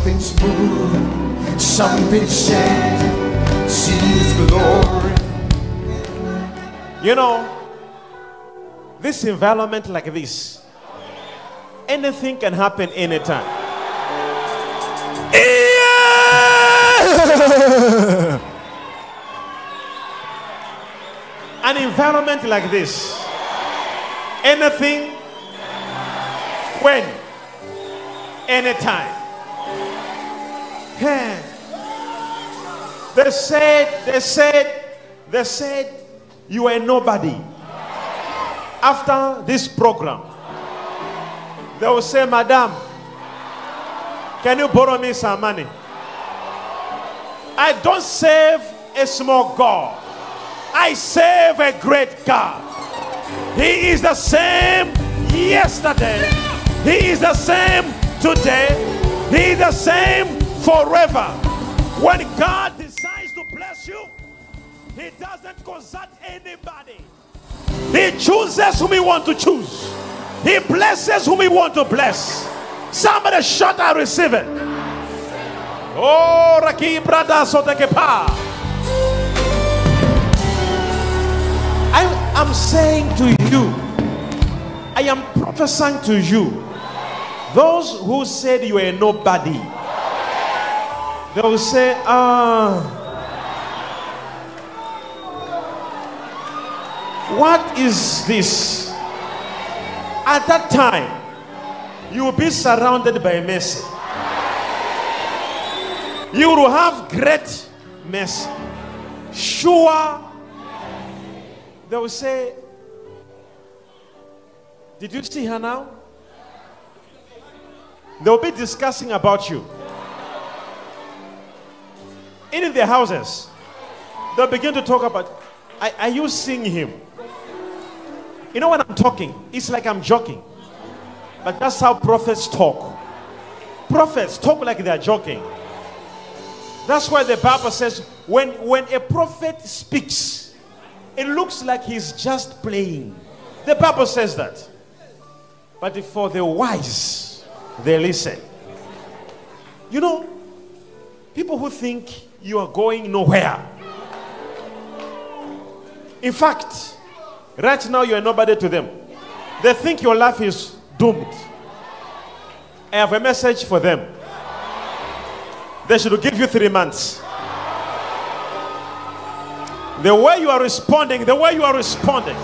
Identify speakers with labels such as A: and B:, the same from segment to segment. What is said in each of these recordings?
A: Something's moving, something's changing. See His glory.
B: You know, this environment like this, anything can happen anytime. An environment like this, anything, when, anytime. Hey. They said, they said, they said, you are nobody. After this program, they will say, Madam, can you borrow me some money? I don't serve a small God. I serve a great God. He is the same yesterday. He is the same today. He is the same forever. When God decides to bless you, He doesn't consult anybody. He chooses whom He wants to choose. He blesses whom He wants to bless. Somebody shout, I receive it. Oh, Raki Brada Sotekepa. I am saying to you, I am prophesying to you, those who said you are nobody, they will say, ah, what is this? At that time, you will be surrounded by mercy. You will have great mercy. Sure they will say, Did you see her now? They will be discussing about you. In their houses, they'll begin to talk about, are, are you seeing him? You know when I'm talking, it's like I'm joking. But that's how prophets talk. Prophets talk like they're joking. That's why the Bible says when, when a prophet speaks, it looks like he's just playing. The Bible says that. But for the wise, they listen. You know, people who think you are going nowhere. In fact, right now you are nobody to them. They think your life is doomed. I have a message for them. They should give you three months. The way you are responding, the way you are responding.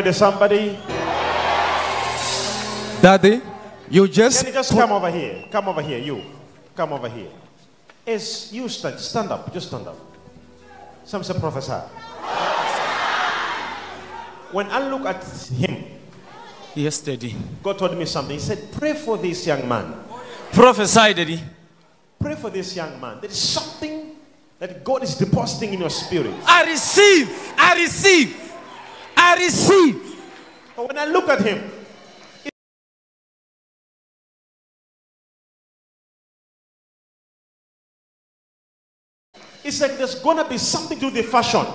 B: Are you ready, somebody?
C: Daddy, you just
B: Can you just come over here? Come over here, you. Come over here. Is you stand, stand up, just stand up. Some say, Professor. When I look at him,
C: yes, Daddy.
B: God told me something. He said, Pray for this young man.
C: Prophesy, Daddy.
B: Pray for this young man. There is something that God is depositing in your spirit.
C: I receive. I receive. I receive.
B: But when I look at him, it's like there's gonna be something to the fashion.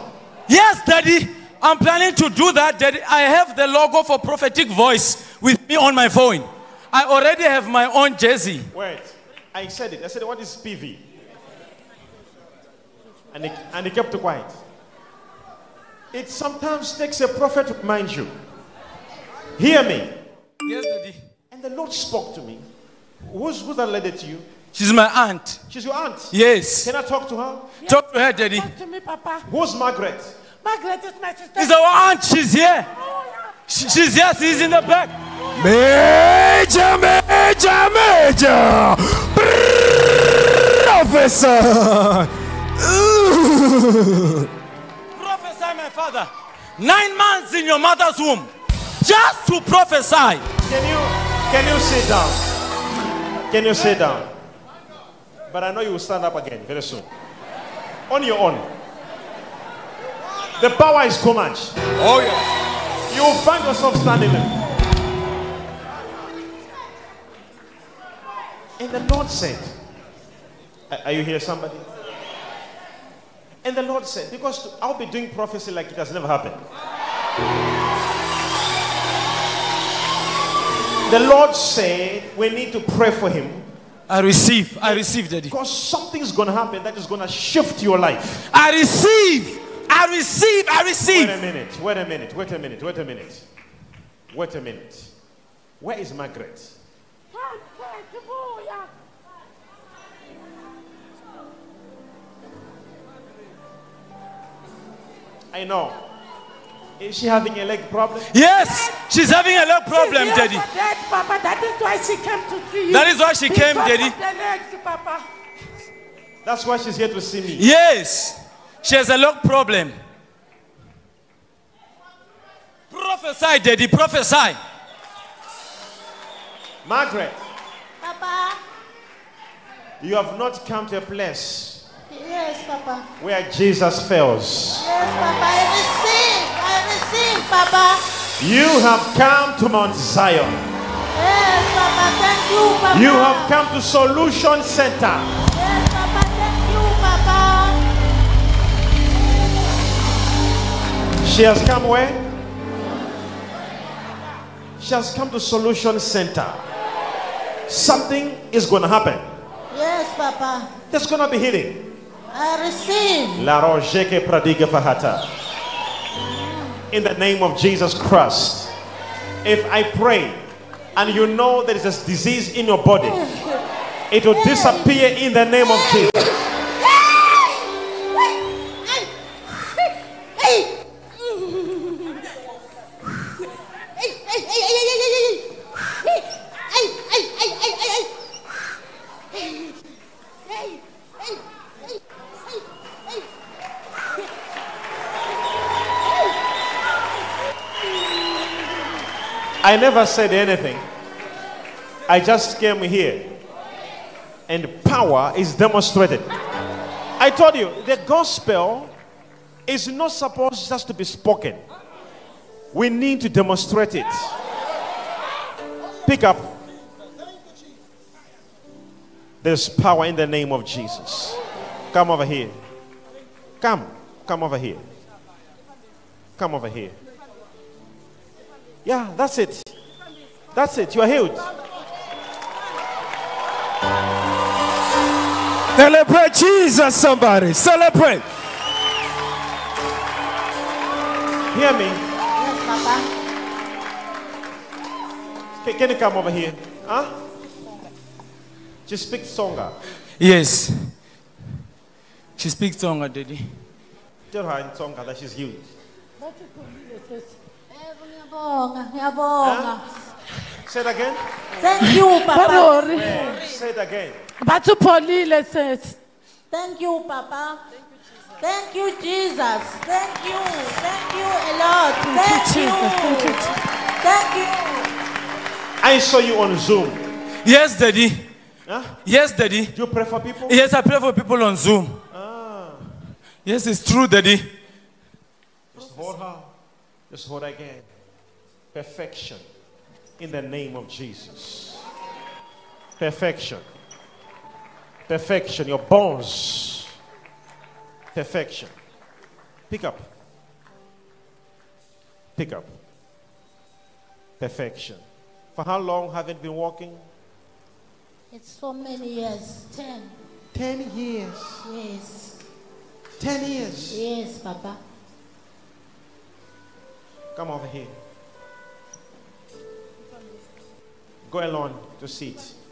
C: Yes, Daddy. I'm planning to do that, Daddy. I have the logo for prophetic voice with me on my phone. I already have my own jersey.
B: Wait, I said it. I said, What is PV? And he, and he kept quiet. It sometimes takes a prophet to remind you. Hear me.
C: Yes, Daddy.
B: And the Lord spoke to me. Who's, who's that lady to you?
C: She's my aunt.
B: She's your aunt.
C: Yes.
B: Can I talk to her?
C: Talk to her, Daddy.
D: Talk to me, Papa.
B: Who's Margaret?
D: Margaret is my sister.
C: It's our aunt. She's here.
D: Oh, yeah.
C: She- She's here. She's in the back.
E: Major, major, major. Professor.
C: Nine months in your mother's womb. Just to prophesy.
B: Can you can you sit down? Can you sit down? But I know you will stand up again very soon. On your own. The power is too much.
C: Oh, yeah.
B: You will find yourself standing there. And the Lord said, Are you here, somebody? And the Lord said, Because I'll be doing prophecy like it has never happened. The Lord said, We need to pray for him
C: I receive. I receive, Daddy.
B: because something's going to happen that is going to shift your life.
C: I receive. I receive. I receive.
B: Wait a minute, wait a minute, wait a minute, wait a minute. Wait a minute. Where is Margaret? I know. Is she having a leg problem?
C: Yes. She's having a leg problem,
D: She's
C: Daddy.
D: for that, Papa. That is why she came to see you.
C: That is why she came, Daddy.
D: of the legs, Papa.
B: That's why she's here to see me.
C: Yes. She has a leg problem. Prophesy, Daddy. Prophesy.
B: Margaret,
F: Papa.
B: you have not come to a place
F: Yes, Papa.
B: where Jesus fails.
F: Yes, Papa. I receive. I receive, Papa.
B: You have come to Mount Zion.
F: Yes, Papa. Thank you, Papa.
B: You have come to Solution Center.
F: Yes, Papa. Thank you, Papa.
B: She has come where? She has come to Solution Center. Something is going to happen.
F: Yes, Papa.
B: There's going to be healing.
F: I receive.
B: La Rojeke Pradiga. In the name of Jesus Christ. If I pray and you know there is a disease in your body, it will disappear in the name of Jesus. I never said anything. I just came here and power is demonstrated. I told you the gospel is not supposed just to be spoken. We need to demonstrate it. Pick up. There's power in the name of Jesus. Come over here. Come. Come over here. Come over here. Yeah, that's it. That's it. You are healed.
E: Celebrate Jesus, somebody. Celebrate.
B: Hear me.
F: Yes, Papa.
B: Can, can you come over here? Huh? She speaks Songa.
C: Yes. She speaks Tonga, Daddy.
B: Tell her in Songa that she's healed.
F: Ngiyabonga, ngiyabonga.
B: Say it again.
F: Thank you, Papa.
D: Sorry.
B: Say it again.
D: Bathupholile sis.
F: Thank you, Papa. Thank you, Jesus. Thank you. Thank you a lot. Thank you.
D: Jesus. Thank you, Jesus.
F: Thank you.
B: I saw you on Zoom.
C: Yes, Daddy.
B: Huh?
C: Yes, Daddy.
B: Do you pray for people?
C: Yes, I pray for people on Zoom. Ah, Yes, it's true, Daddy.
B: Just hold her. Just hold her again. Perfection. In the name of Jesus. Perfection. Perfection. Your bones. Perfection. Pick up. Pick up. Perfection. For how long haven't been walking?
F: It's so many years. Ten.
B: Ten years.
F: Yes.
B: Ten years.
F: Yes, Papa.
B: Come over here. Go along to sit.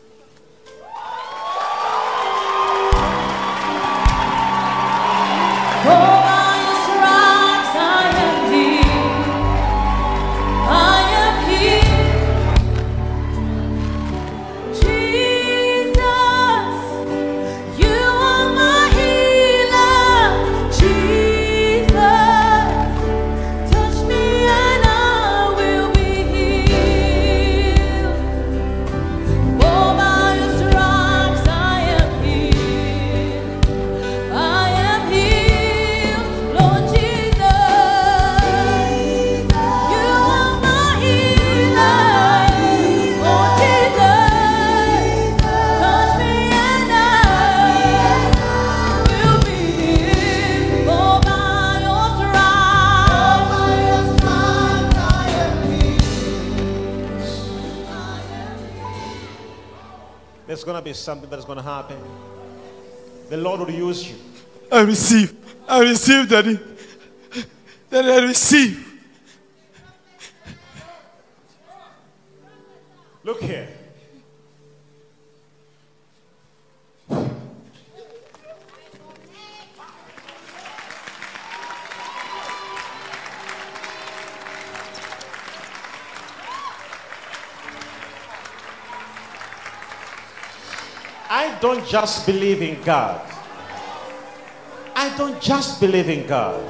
B: There's going to be something that's going to happen. The Lord will use you.
E: I receive. I receive, Daddy. Daddy, I receive.
B: Look here. I don't just believe in God. I don't just believe in God.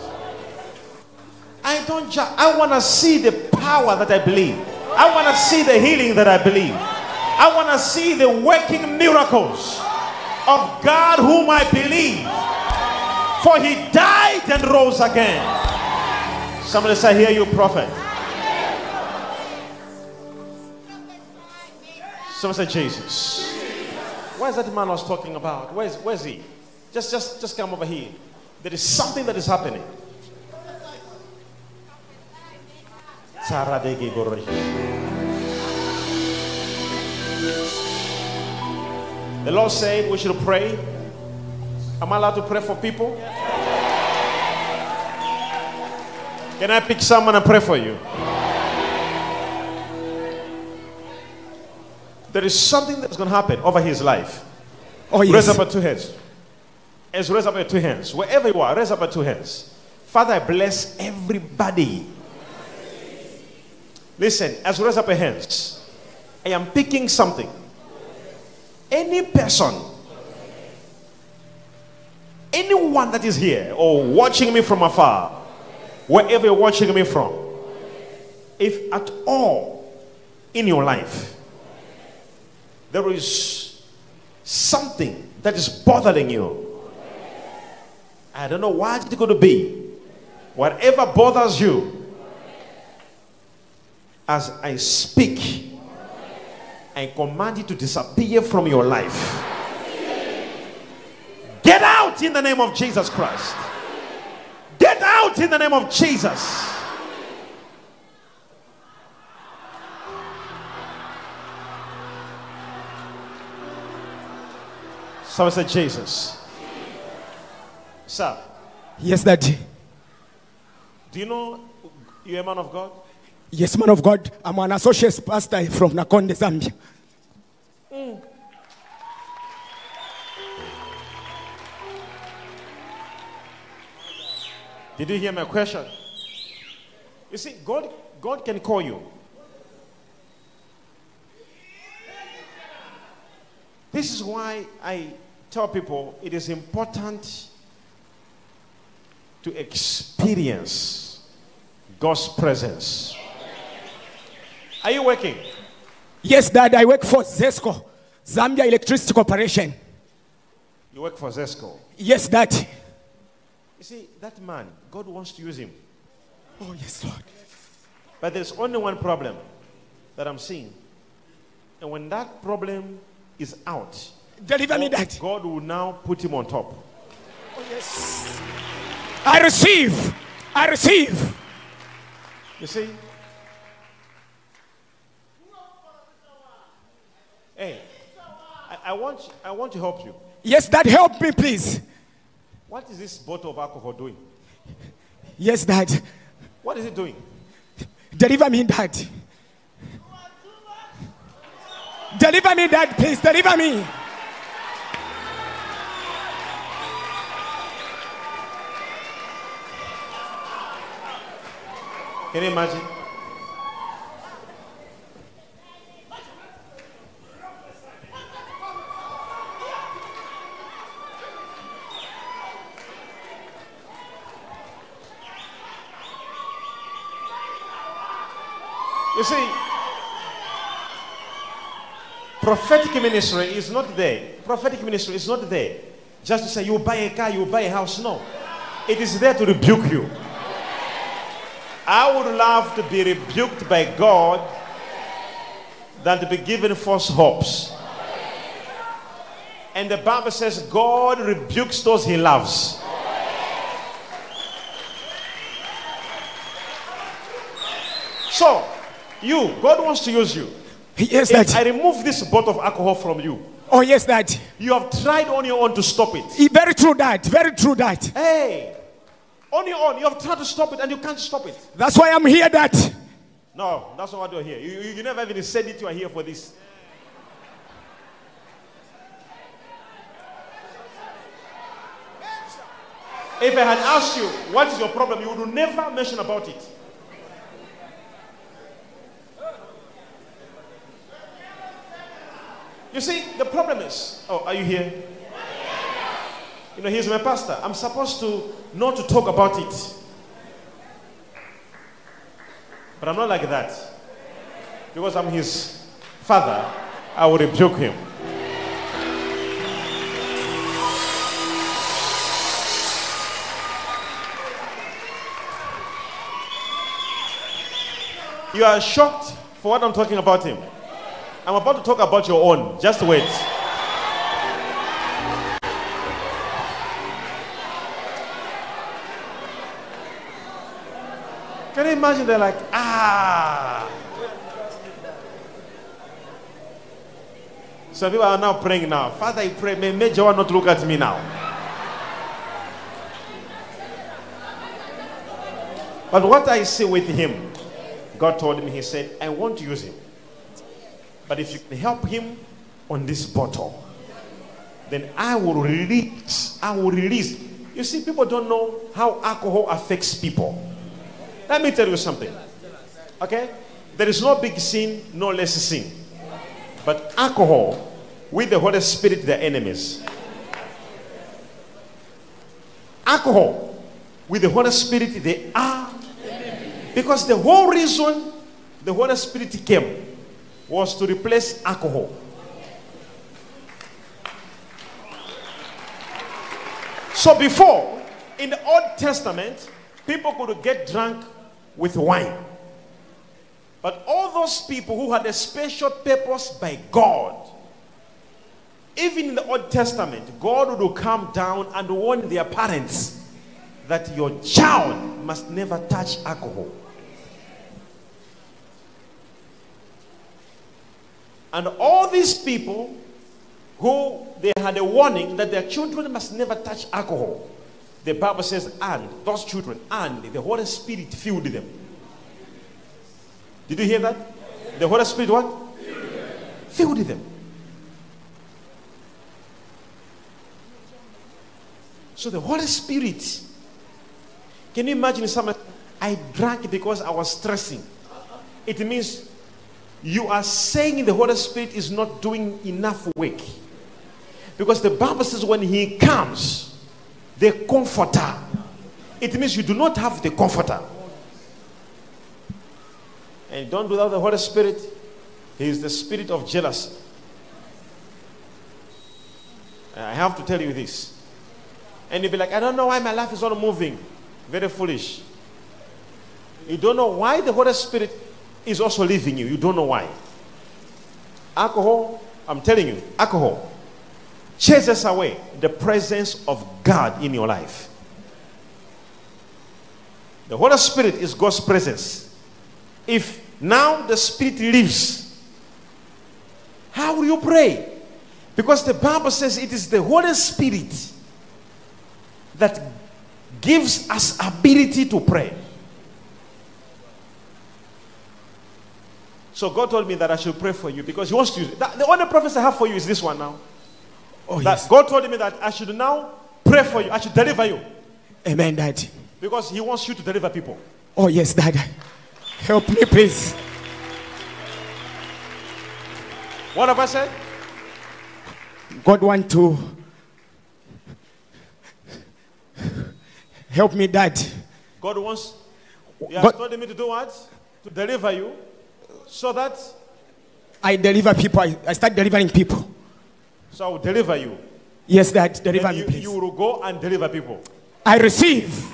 B: I don't just, I want to see the power that I believe. I want to see the healing that I believe. I want to see the working miracles of God whom I believe. For he died and rose again. Somebody say, Hear you, prophet. Somebody say, Jesus. Where is that man I was talking about? Where's where's he? Just just just come over here. There is something that is happening. The Lord said we should pray. Am I allowed to pray for people? Can I pick someone and pray for you? There is something that's going to happen over his life.
E: Oh,
B: Raise up your two hands. As raise up your two hands. Wherever you are, raise up your two hands. Father, I bless everybody. Listen, as raise up your hands, I am picking something. Any person, anyone that is here or watching me from afar, wherever you're watching me from, if at all in your life there is something that is bothering you, I don't know what it's going to be. Whatever bothers you, as I speak, I command it to disappear from your life. Get out in the name of Jesus Christ. Get out in the name of Jesus. Someone said Jesus. Sir,
E: Yes, Daddy.
B: do you know you're a man of God?
E: Yes, man of God. I'm an associate pastor from Nakonde, Zambia. Mm.
B: Did you hear my question? You see, God, God can call you. This is why I tell people it is important to experience God's presence. Are you working?
E: Yes, Dad. I work for ZESCO, Zambia Electricity Corporation.
B: You work for Zesco.
E: Yes, Dad.
B: You see, that man, God wants to use him.
E: Oh, yes, Lord.
B: But there's only one problem that I'm seeing. And when that problem is out,
E: Deliver me, oh,
B: God,
E: Dad.
B: God will now put him on top. Oh, yes.
E: I receive. I receive.
B: You see? Hey, I, I want I want to help you.
E: Yes, Dad. Help me, please.
B: What is this bottle of alcohol doing?
E: Yes, Dad.
B: What is it doing?
E: Deliver me, Dad. Deliver me, Dad, please. Deliver me.
B: Can you imagine? You see, prophetic ministry is not there. Prophetic ministry is not there just to say you buy a car, you buy a house. No, it is there to rebuke you. I would love to be rebuked by God than to be given false hopes. And the Bible says God rebukes those he loves. So, you, God wants to use you.
E: Yes,
B: If I remove this bottle of alcohol from you,
E: Oh, yes, Dad.
B: you have tried on your own to stop it.
E: Very true, Dad. Very true, Dad.
B: Hey, on your own, you have tried to stop it and you can't stop it.
E: That's why I'm here, That.
B: No, that's not what you're here. You, you, you never even said it, you are here for this. If I had asked you, what is your problem, you would never mention about it. You see, the problem is, oh, are you here? You know, he's my pastor. I'm supposed to not to talk about it. But I'm not like that. Because I'm his father, I will rebuke him. You are shocked for what I'm talking about him. I'm about to talk about your own. Just wait. Imagine? They're like, ah. Some people are now praying now. Father, I pray, may, Joa not look at me now. But what I see with him, God told me, He said, I won't use him. But if you can help him on this bottle, then I will release. I will release. You see, people don't know how alcohol affects people. Let me tell you something. Okay? There is no big sin, no less sin. But alcohol with the Holy Spirit, they're enemies. Alcohol with the Holy Spirit, they are. Because the whole reason the Holy Spirit came was to replace alcohol. So before, in the Old Testament, people could get drunk with wine. But all those people who had a special purpose by God, even in the Old Testament, God would come down and warn their parents that your child must never touch alcohol. And all these people who they had a warning that their children must never touch alcohol. The Bible says, and those children, and the Holy Spirit filled them. Did you hear that? The Holy Spirit what? Filled them. So the Holy Spirit. Can you imagine someone? I drank because I was stressing. It means you are saying the Holy Spirit is not doing enough work. Because the Bible says when He comes, the comforter, it means you do not have the comforter. And you don't do that the Holy Spirit, He is the spirit of jealousy. And I have to tell you this. And you'll be like, I don't know why my life is not moving. Very foolish. You don't know why the Holy Spirit is also leaving you. You don't know why. Alcohol, I'm telling you, alcohol chases away the presence of God in your life. The Holy Spirit is God's presence. If now the Spirit leaves, how will you pray? Because the Bible says it is the Holy Spirit that gives us ability to pray. So God told me that I should pray for you because He wants to. The only prophecy I have for you is this one now.
E: Oh,
B: That
E: yes.
B: God told me that I should now pray for you. I should deliver you
E: Amen, Daddy.
B: because He wants you to deliver people.
E: Oh, yes, Daddy. Help me, please.
B: What have I said?
E: God want to help me, Dad.
B: God wants. He has
E: God-
B: told me to do what? To deliver you, so that
E: I deliver people. I, I start delivering people.
B: So I will deliver you.
E: Yes, Dad. Deliver me,
B: you,
E: please.
B: you will go and deliver people.
E: I receive.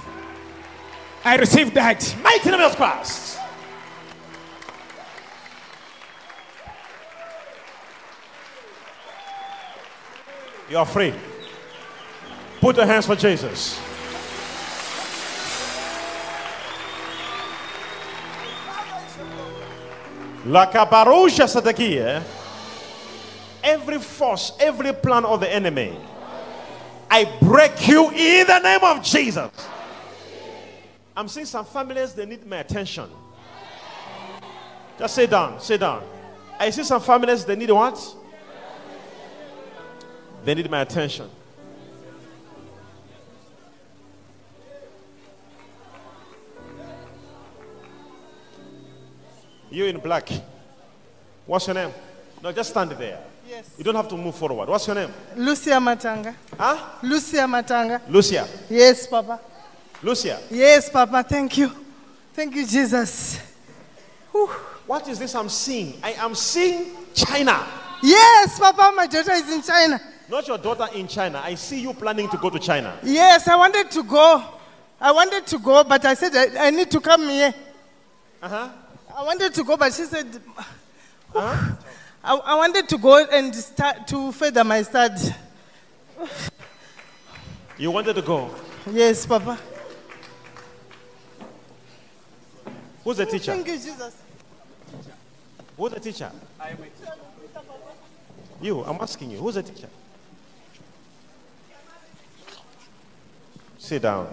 E: I receive that.
B: Mighty name of Christ. You are free. Put your hands for Jesus. La caparusha sadakia. Every force, every plan of the enemy, I break you in the name of Jesus. I'm seeing some families, they need my attention. Just sit down, sit down. I see some families, they need what? They need my attention. You in black. What's your name? No, just stand there.
G: Yes.
B: You don't have to move forward. What's your name?
G: Lucia Matanga.
B: Huh?
G: Lucia Matanga.
B: Lucia.
G: Yes, Papa.
B: Lucia.
G: Yes, Papa. Thank you. Thank you, Jesus. Whew.
B: What is this I'm seeing? I am seeing China.
G: Yes, Papa. My daughter is in China.
B: Not your daughter in China. I see you planning to go to China.
G: Yes, I wanted to go. I wanted to go, but I said I, I need to come here.
B: Uh-huh.
G: I wanted to go, but she said, I, I wanted to go and start to further my study.
B: You wanted to go.
G: Yes, Papa.
B: Who's the teacher?
G: Thank you, Jesus.
B: Who's the teacher? I am a teacher. You, I'm asking you. Who's the teacher? Sit down.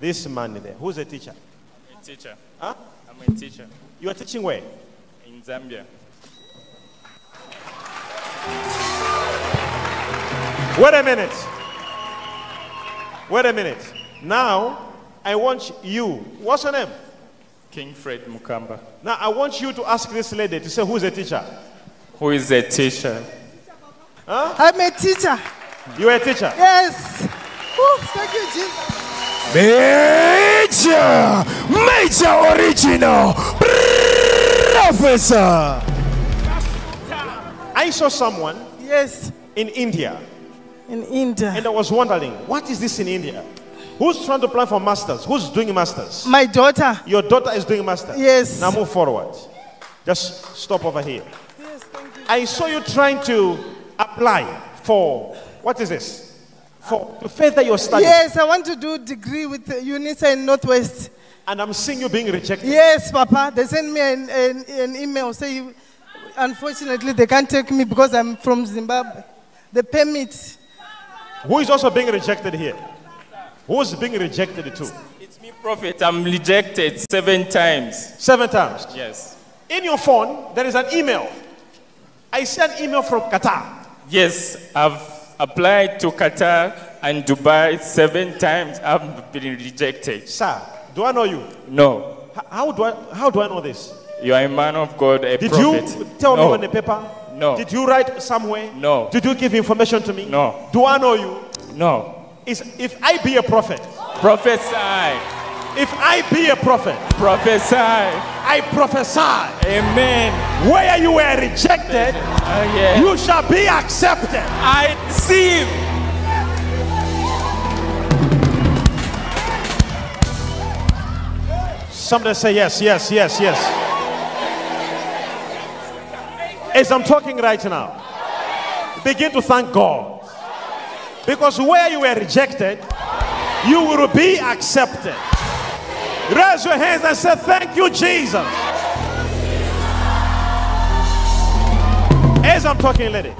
B: This man there. Who's the teacher?
H: A teacher.
B: Huh?
H: I'm a teacher
B: You are teaching where?
H: in Zambia.
B: Wait a minute. Wait a minute. Now, I want you. What's your name?
H: King Fred Mukamba,
B: Now, I want you to ask this lady to say who's the teacher.
H: who is a teacher. Huh?
G: I'm a teacher.
B: You are a teacher.
G: Yes. Whew, thank you, Jesus.
E: Major, major original professor.
B: I saw someone
G: Yes.
B: in India
G: In India.
B: and I was wondering, what is this in India? Who's trying to apply for masters? Who's doing masters?
G: My daughter.
B: Your daughter is doing masters.
G: Yes.
B: Now move forward. Just stop over here.
G: Yes, thank you.
B: I saw you trying to apply for what is this? For to further your studies.
G: Yes, I want to do degree with UNISA in Northwest.
B: And I'm seeing you being rejected.
G: Yes, Papa. They sent me an, an, an email saying, unfortunately, they can't take me because I'm from Zimbabwe. The permit.
B: Who is also being rejected here? Who's being rejected too?
H: It's me, Prophet. I'm rejected seven times.
B: Seven times.
H: Yes.
B: In your phone, there is an email. I see an email from Qatar.
H: Yes, I've applied to Qatar and Dubai seven times. I've been rejected.
B: Sir, do I know you?
H: No.
B: How do I how do I know this?
H: You are a man of God, a
B: Did
H: prophet.
B: you tell
H: no.
B: me on the paper?
H: No.
B: Did you write somewhere?
H: No.
B: Did you give information to me?
H: No.
B: Do I know you?
H: No.
B: Is if I be a prophet,
H: Prophesy.
B: if I be a prophet,
H: Prophesy.
B: I prophesy
H: Amen.
B: where you were rejected,
H: Oh, yeah.
B: you shall be accepted.
H: I receive.
B: Somebody say yes, yes, yes, yes. As I'm talking right now, begin to thank God. Because where you were rejected, you will be accepted. Raise your hands and say, Thank you, Jesus. As I'm talking, lady,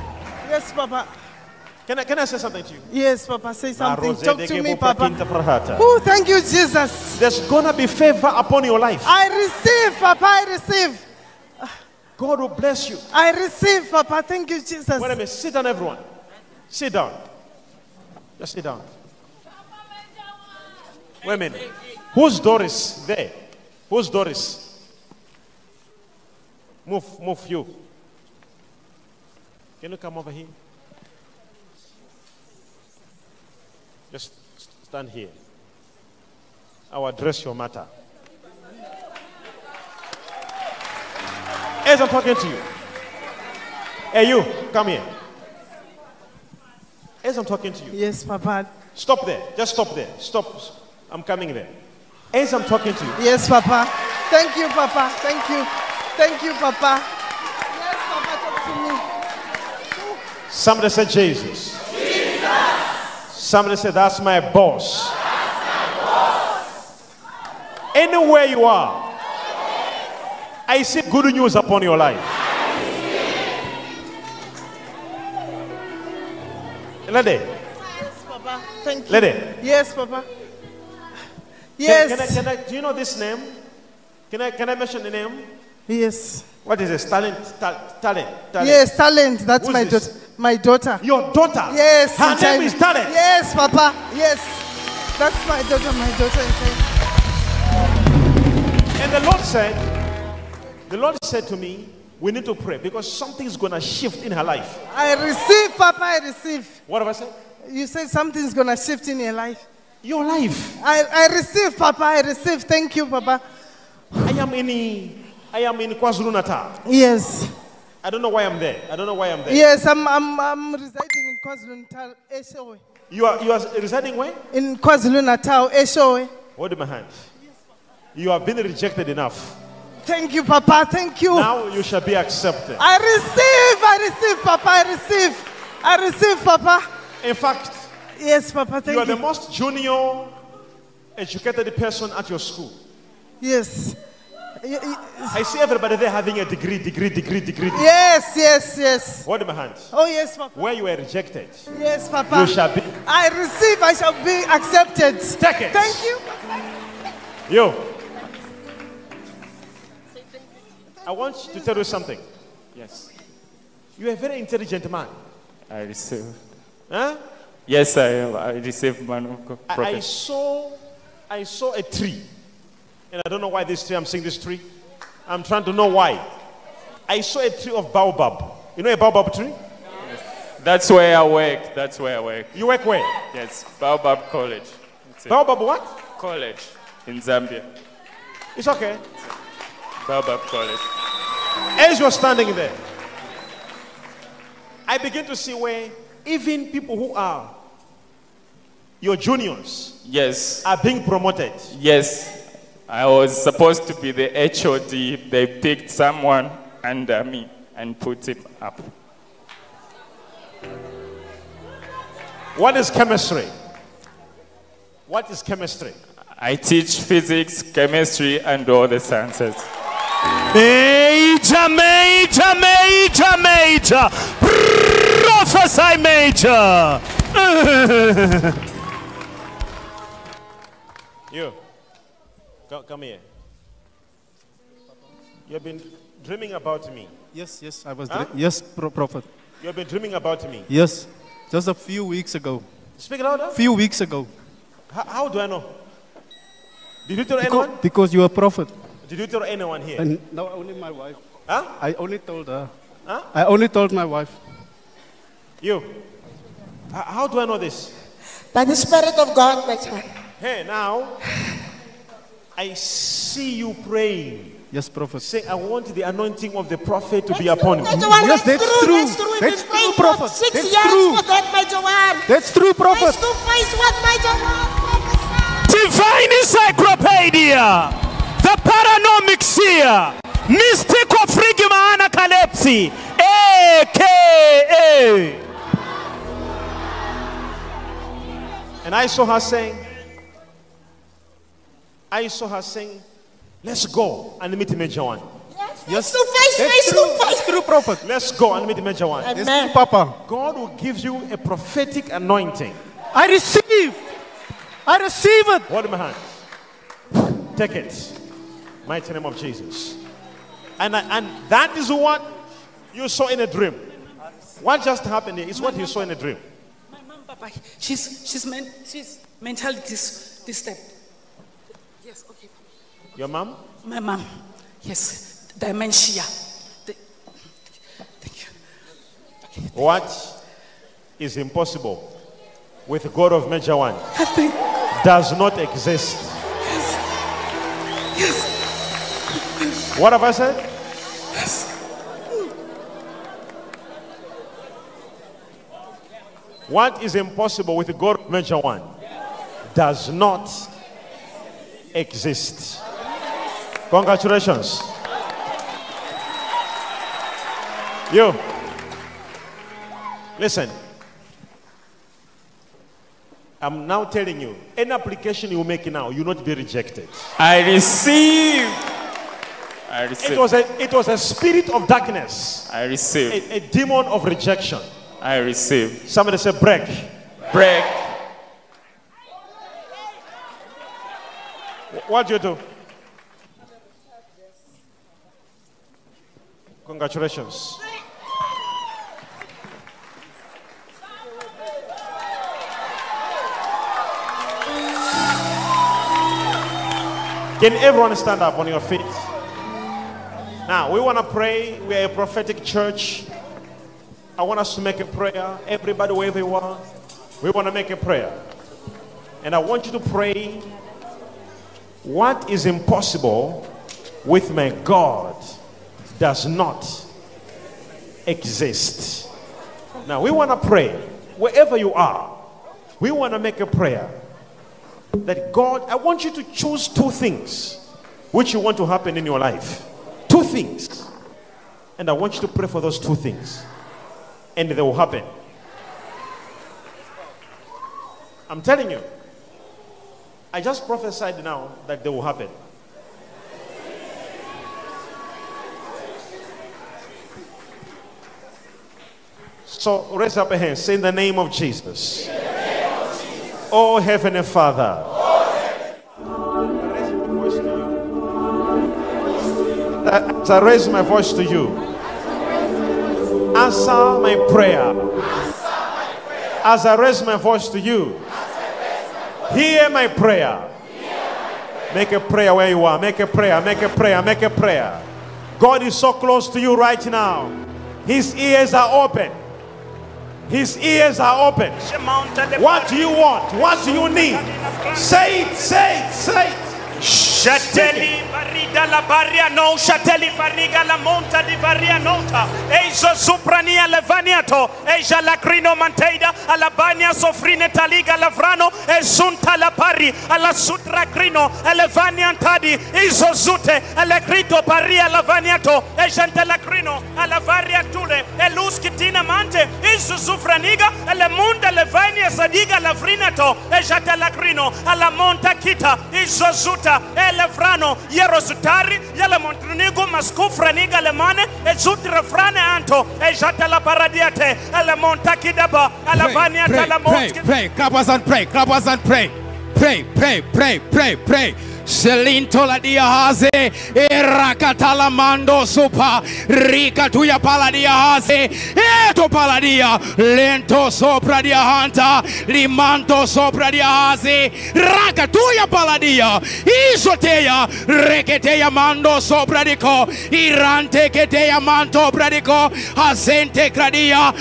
G: Yes, Papa.
B: can I, can I say something to you?
G: Yes, Papa. Say something. Talk to me, Papa. Oh, thank you, Jesus.
B: There's gonna be favor upon your life.
G: I receive, Papa. I receive.
B: God will bless you.
G: I receive, Papa. Thank you, Jesus.
B: Wait a minute. Sit down, everyone. Sit down. Just sit down. Wait a minute. Whose door is there? Whose door is? Move, move, you. Can you come over here? Just stand here. I'll address your matter. As I'm talking to you. Hey, you, come here. As I'm talking to you.
G: Yes, Papa.
B: Stop there. Just stop there. Stop. I'm coming there. As I'm talking to you.
G: Yes, Papa. Thank you, Papa. Thank you. Thank you, Papa. Yes, Papa, talk to me.
B: Somebody said Jesus. Somebody said that's my boss. Anywhere you are, I see good news upon your life. Lady,
G: Yes, Papa. Thank you.
B: lady.
G: Yes, Papa. Yes.
B: can I, can I, do you know this name? Can I, can I mention the name?
G: Yes.
B: What is this? Talent, ta- talent, talent.
G: Yes, talent. That's
B: Who's
G: my daughter. My daughter.
B: Your daughter.
G: Yes.
B: Her name is Talent.
G: Yes, Papa. Yes. That's my daughter. My daughter.
B: And the Lord said, the Lord said to me, we need to pray because something's going to shift in her life.
G: I receive, Papa. I receive.
B: What have I said?
G: You said something's gonna shift in your life.
B: Your life.
G: I, I receive, Papa. I receive. Thank you, Papa.
B: I am in, I am in KwaZulu Natal.
G: Yes.
B: I don't know why I'm there. I don't know why I'm there.
G: Yes, I'm, I'm, I'm residing in KwaZulu Natal, Eshowe.
B: You are, you are residing where?
G: In KwaZulu Natal, Eshowe.
B: Hold my hand. You have been rejected enough.
G: Thank you, Papa. Thank you.
B: Now you shall be accepted.
G: I receive. I receive, Papa. I receive. I receive, Papa.
B: In fact,
G: Yes, Papa. Thank
B: you You are
G: you.
B: the most junior educated person at your school.
G: yes.
B: I see everybody there having a degree, degree, degree, degree. degree.
G: Yes, yes, yes.
B: Hold my hand.
G: Oh, yes, Papa.
B: Where you were rejected,
G: Yes, Papa.
B: you shall be.
G: I receive. I shall be accepted.
B: Take it.
G: Thank you.
B: You. I want to tell you something.
H: Yes.
B: You are a very intelligent man.
H: I receive.
B: Huh?
H: Yes, I am. I receive man of God.
B: I, I saw I saw a tree. And I don't know why this tree, I'm seeing this tree. I'm trying to know why. I saw a tree of baobab. You know a baobab tree? Yes.
H: That's where I work. That's where I work.
B: You work where?
H: Yes, Baobab College.
B: Baobab what?
H: College in Zambia.
B: It's okay.
H: Baobab College.
B: As you're standing there, I begin to see where even people who are your juniors
H: Yes,
B: are being promoted.
H: yes. I was supposed to be the HOD. They picked someone under me and put him up.
B: What is chemistry? What is chemistry?
H: I teach physics, chemistry, and all the sciences.
I: Major, major, major, major. Prophesy major.
B: You, co- come here. You have been dreaming about me.
J: Yes, yes, I was.
B: Huh?
J: yes, pro- prophet.
B: You have been dreaming about me.
J: Yes, just a few weeks ago.
B: Speak louder.
J: Few weeks ago.
B: How, how do I know? Did you tell
J: Because,
B: anyone?
J: because you are a prophet.
B: Did you tell anyone here?
J: And no, only my wife.
B: Huh?
J: I only told her.
B: Huh?
J: I only told my wife.
B: You. H- How do I know this?
K: By the Spirit of God, my child.
B: Hey, now, I see you praying.
J: Yes, prophet.
B: Saying, I want the anointing of the prophet to be upon you.
K: Major one,
J: Yes, that's true.
K: That's true. We've
J: That's
K: been praying
J: true,
K: for
J: prophet.
K: Six
J: That's
K: years
J: true.
K: for that, Major one.
J: That's true, prophet.
K: Face to face with Major one.
I: Divine encyclopedia. The paranomixia. Mystical frigma anacalepsy. AKA.
B: And I saw her saying, I saw her saying, let's go and meet the Major One.
K: Face to face,
J: That's
K: face
J: true.
K: to face.
J: That's true, prophet.
B: Let's go and meet the Major One.
J: That's
K: Amen.
J: true, Papa.
B: God will give you a prophetic anointing.
J: I receive. I receive it.
B: Hold my hand. Take it. Mighty name of Jesus. And, I, and that is what you saw in a dream. What just happened here is what you saw in a dream.
L: My mom, Papa, she's she's men, she's mentally dis, disturbed. Yes, okay.
B: Your mom?
L: My mom, yes, dementia. The-
B: What is impossible with God of Major One does not exist. What have I said? Yes. What is impossible with God Major One does not exist. Congratulations. You. Listen. I'm now telling you, any application you make now, you will not be rejected.
H: I receive. I receive.
B: It was a, it was a spirit of darkness,
H: I receive.
B: a, a demon of rejection.
H: I receive.
B: Somebody say, break.
H: Break.
B: What do you do? Congratulations. Can everyone stand up on your feet? Now, we want to pray. We are a prophetic church. I want us to make a prayer. Everybody, wherever you are, we want to make a prayer. And I want you to pray what is impossible with my God does not exist. Now, we want to pray wherever you are. We want to make a prayer that God, I want you to choose two things which you want to happen in your life. Two things. And I want you to pray for those two things. And they will happen. I'm telling you. I just prophesied now that they will happen. So raise up a hand. Say in the name of Jesus. Oh Heavenly Father. As I raise my voice to you, answer my prayer. As I raise my voice to you, hear my prayer. Make a prayer where you are. Make a prayer. Make a prayer. Make a prayer. God is so close to you right now. His ears are open. His ears are open. What do you want? What do you need? Say it, say it, say it.
I: Esteli barida la barria non teli fariga la monta di varia nota Eja suprania levaniato. Eja lacrino manteida alla bania soffrine taliga lavrano e sunta la pari alla sutra crino elevani antadi. Iso zute elecrito paria lavaniato Eja lacrino alla varia tule e luskitina mante. E Iso sufraniga ele munda levania sadiga lavrineto. Eja lacrino alla monta kita. Iso zuta ele Elevrano Yerosutari Yele montrinigo maskufraniga lemane Ezutra frane anto Ejate la paradiate Ele monta kidaba Alavania
M: pray,
I: tala
M: pray, pray. Clap us and pray. Clap us and pray. Pray, pray, pray, pray, pray. Selinto la dia haze, erakatala mando supa, rika tuya pala dia haze, eto pala dia, lento sopra dia hanta, limanto sopra dia haze, raka tuya pala dia, isoteya, reketeya mando sopra diko, irante keteya manto pradiko, hasente kradia,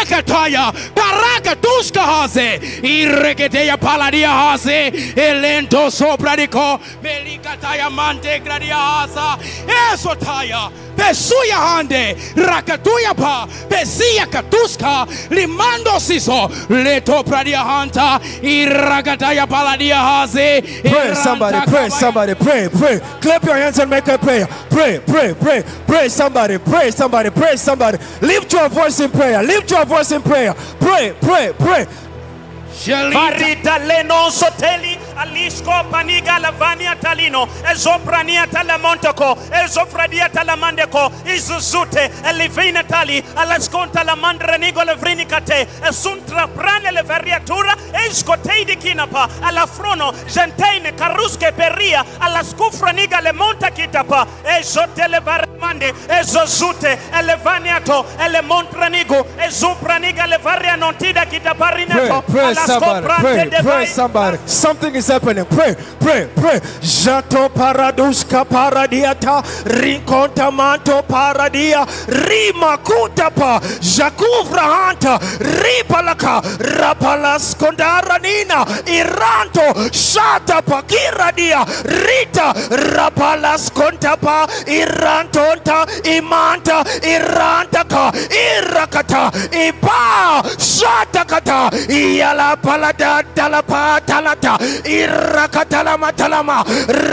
M: ekataya, paraka tuska haze, ireketeya pala dia haze, elento sopra diko, melikataya mante gradia hasa, esotaya, besuya hande, rakatuya pa, besia katuska, limando siso, leto pradia hanta, iragataya paladia haze,
N: Pray, somebody, pray, somebody, pray, pray. Clap your hands and make a prayer. Pray, pray, pray, pray, somebody, pray, somebody, pray, somebody. Lift your voice in prayer. Lift your voice in prayer. Pray, pray, pray.
I: Varita leno soteli alishko paniga lavania talino ezoprania talamontoko ezofradia talamandeko izuzute elivina tali alasconta lamandra nigo levrinicate esuntra prane escoteidi kinapa alafrono caruske peria alaskufra niga lemonta kitapa ezozute elevaniato elemontranigo ezupraniga levaria nontida
N: Pray,
I: kitaparinato
N: pray somebody, pray, pray somebody. Something is happening. Pray, pray, pray. Jato paraduska paradiata, rinconta manto paradia, rima kutapa, jakuvra hanta, ripalaka, rapalas kondara nina, iranto, shata pakiradia, rita, rapalas kontapa, irantonta, imanta, irantaka, irakata, iba, shatakata, iyala palada dalapa talata, irakatala matalama,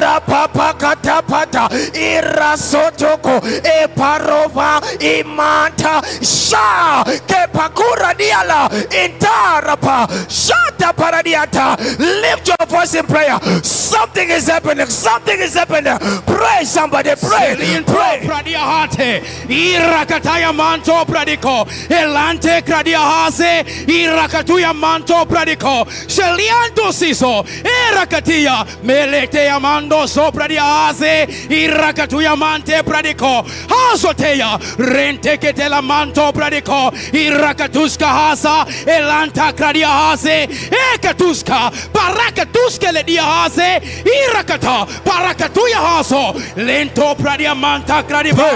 N: rapapakatapata, irasotoko, eparova, imanta, sha, kepakura diala, intarapa, shata paradiata. Lift your voice in prayer. Something is happening. Something is happening. Pray, somebody. Pray. Pray.
M: Pradia hate, irakataya manto pradiko, elante kradia hase, irakatuya manto pradiko, shelianto siso, irakatia, melete amando so pradia hase, irakatuya mante pradiko, hasoteya, rente ketela manto pradiko, irakatuska hasa, elanta kradia hase, ekatuska, parakatuske le dia hase, irakata, parakatuya haso, lento pradia manta kradiva,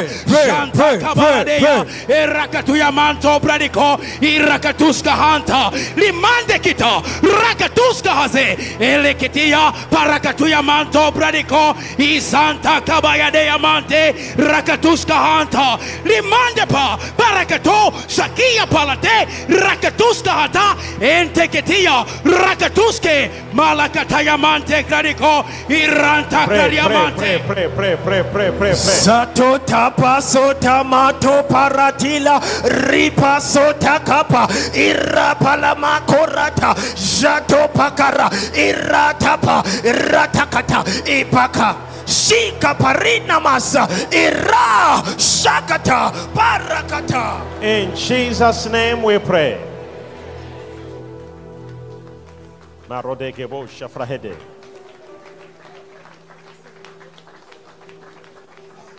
M: shanta kabadeya, irakatuya manto pradiko, irakatuska hanta, limande kita, rakatuska hase, eleketia, parakatuya manto pradiko, isanta kabaya de amante, rakatuska hanta, limande pa, parakato, shakia palate, rakatuska hata, enteketia, rakatuske, malakataya mante kradiko, iranta
B: Pray,
M: kradiamante.
B: pray, pray, pray, pray, pray, pray, pray.
N: Sato tapa sota mato paratila ripa sota kapa irapala makorata jato pakara iratapa iratakata ipaka shika parina masa ira shakata parakata
B: In Jesus' name we pray. Marodegebo shafrahede.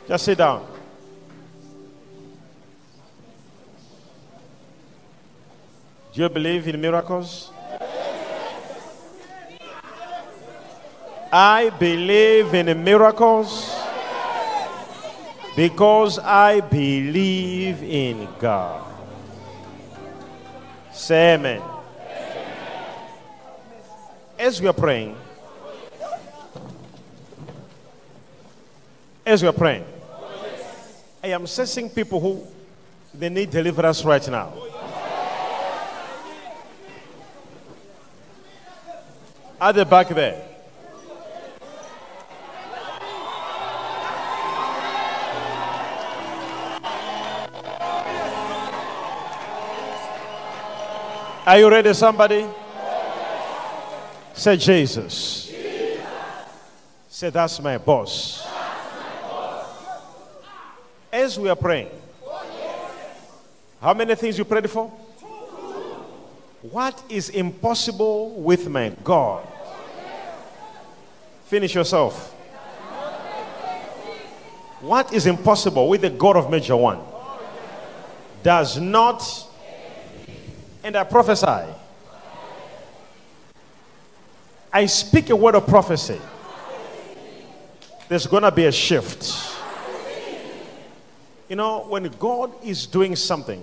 B: Just sit down. Do you believe in miracles? I believe in miracles because I believe in God. Say amen. As we are praying, as we are praying, I am sensing people who they need deliverance right now. At the back there. Are you ready, somebody? Say Jesus. Say that's my boss. As we are praying, how many things you prayed for? What is impossible with my God? Finish yourself. What is impossible with the God of Major One? Does not, and I prophesy. I speak a word of prophecy. There's going to be a shift. You know, when God is doing something,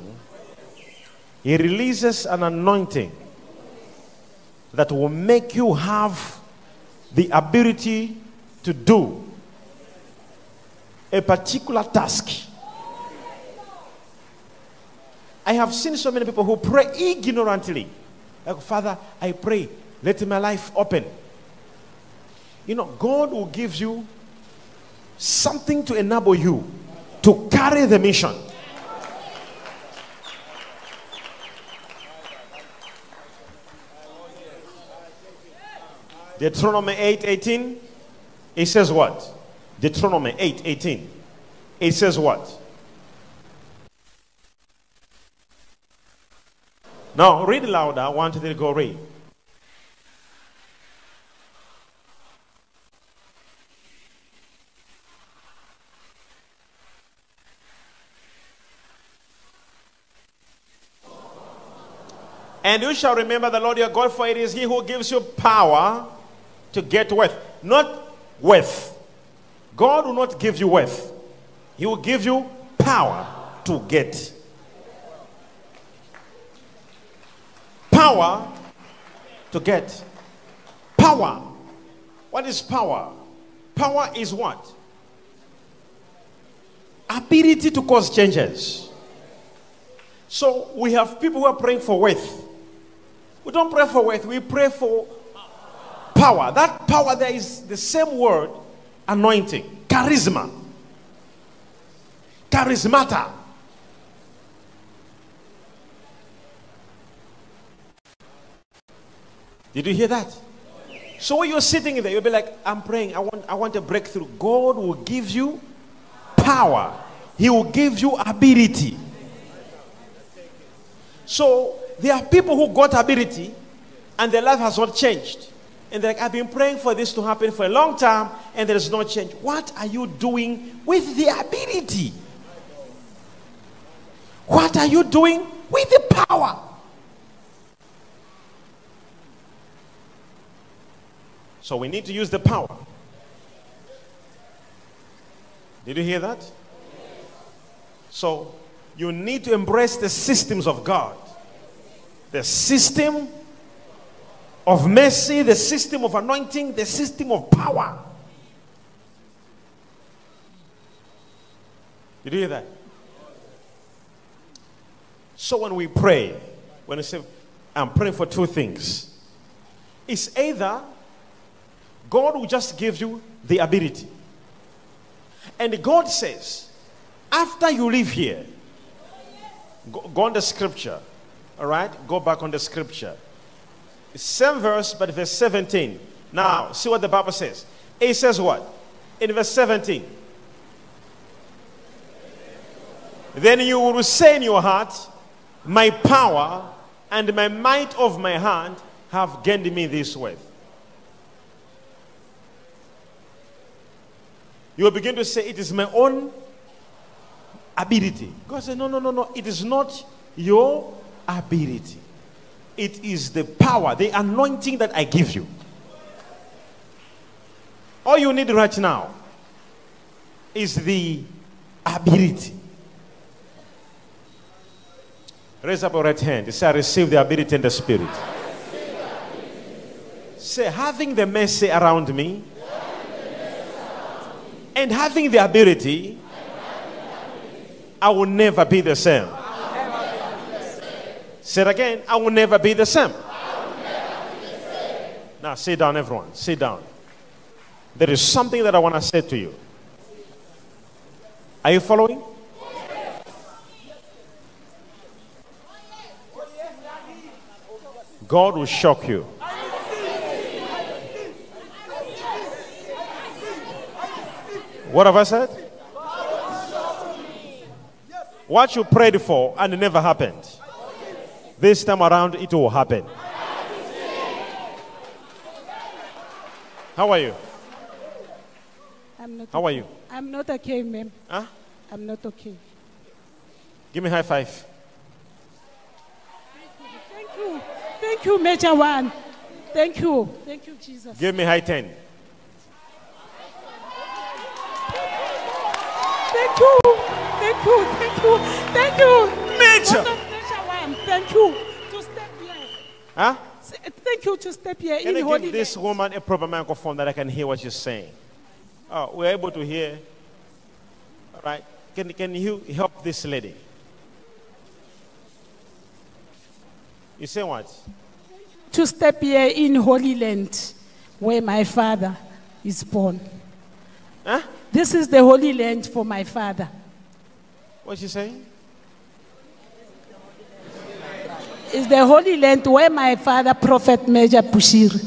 B: He releases an anointing that will make you have the ability to do a particular task. I have seen so many people who pray ignorantly. Like, Father, I pray, let my life open. You know, God will give you something to enable you to carry the mission. Deuteronomy 8 18. It says what? Deuteronomy 8 18. It says what? Now, read louder. One, two, three, go read. And you shall remember the Lord your God, for it is He who gives you power to get wealth. Not wealth. God will not give you wealth, He will give you power to get. Power to get. Power. What is power? Power is what? Ability to cause changes. So we have people who are praying for wealth. We don't pray for wealth, we pray for power. That power there is the same word anointing, charisma, charismata. Did you hear that? So when you're sitting there, you'll be like, I'm praying, I want, I want a breakthrough. God will give you power, He will give you ability. So there are people who got ability and their life has not changed. And they're like, I've been praying for this to happen for a long time and there is no change. What are you doing with the ability? What are you doing with the power? So we need to use the power. Did you hear that? So you need to embrace the systems of God the system of mercy, the system of anointing, the system of power. Did you hear that? So when we pray, when we say, I'm praying for two things, it's either God will just give you the ability. And God says, after you leave here, go, go on the scripture. All right, go back on the scripture. Same verse, but verse 17. Now, see what the Bible says. It says what? In verse 17. Then you will say in your heart, My power and my might of my hand have gained me this wealth. You will begin to say, It is my own ability. God said, No, no, no, no. It is not your ability. It is the power, the anointing that I give you. All you need right now is the ability. Raise up your right hand. Say, I receive the ability in the spirit. Say, having the mercy around me and having the ability, I will never be the same. Say it again. I will never be the same. Now, sit down, everyone. Sit down. There is something that I want to say to you. Are you following? God will shock you. What have I said? What you prayed for and it never happened. This time around, it will happen. How are you?
D: I'm not
B: How are
D: okay.
B: you?
D: I'm not okay, ma'am.
B: Huh?
D: I'm not okay.
B: Give me high five.
D: Thank you. Thank you, Major One. Thank you. Thank you, Jesus.
B: Give me high 10.
D: Thank you. Thank you. Thank you. Thank you.
B: Major.
D: Major One. Thank you to step here.
B: Huh?
D: Thank you to step here
B: Can
D: in
B: I give this woman a proper microphone that I can hear what she's saying? Oh, we're able to hear. All right. Can, can you help this lady? You say what?
D: to step here in Holy Land, where my father is born.
B: Huh?
D: This is the Holy Land for my father.
B: What's she saying?
D: It's the Holy Land where my father, Prophet Major Bushiri.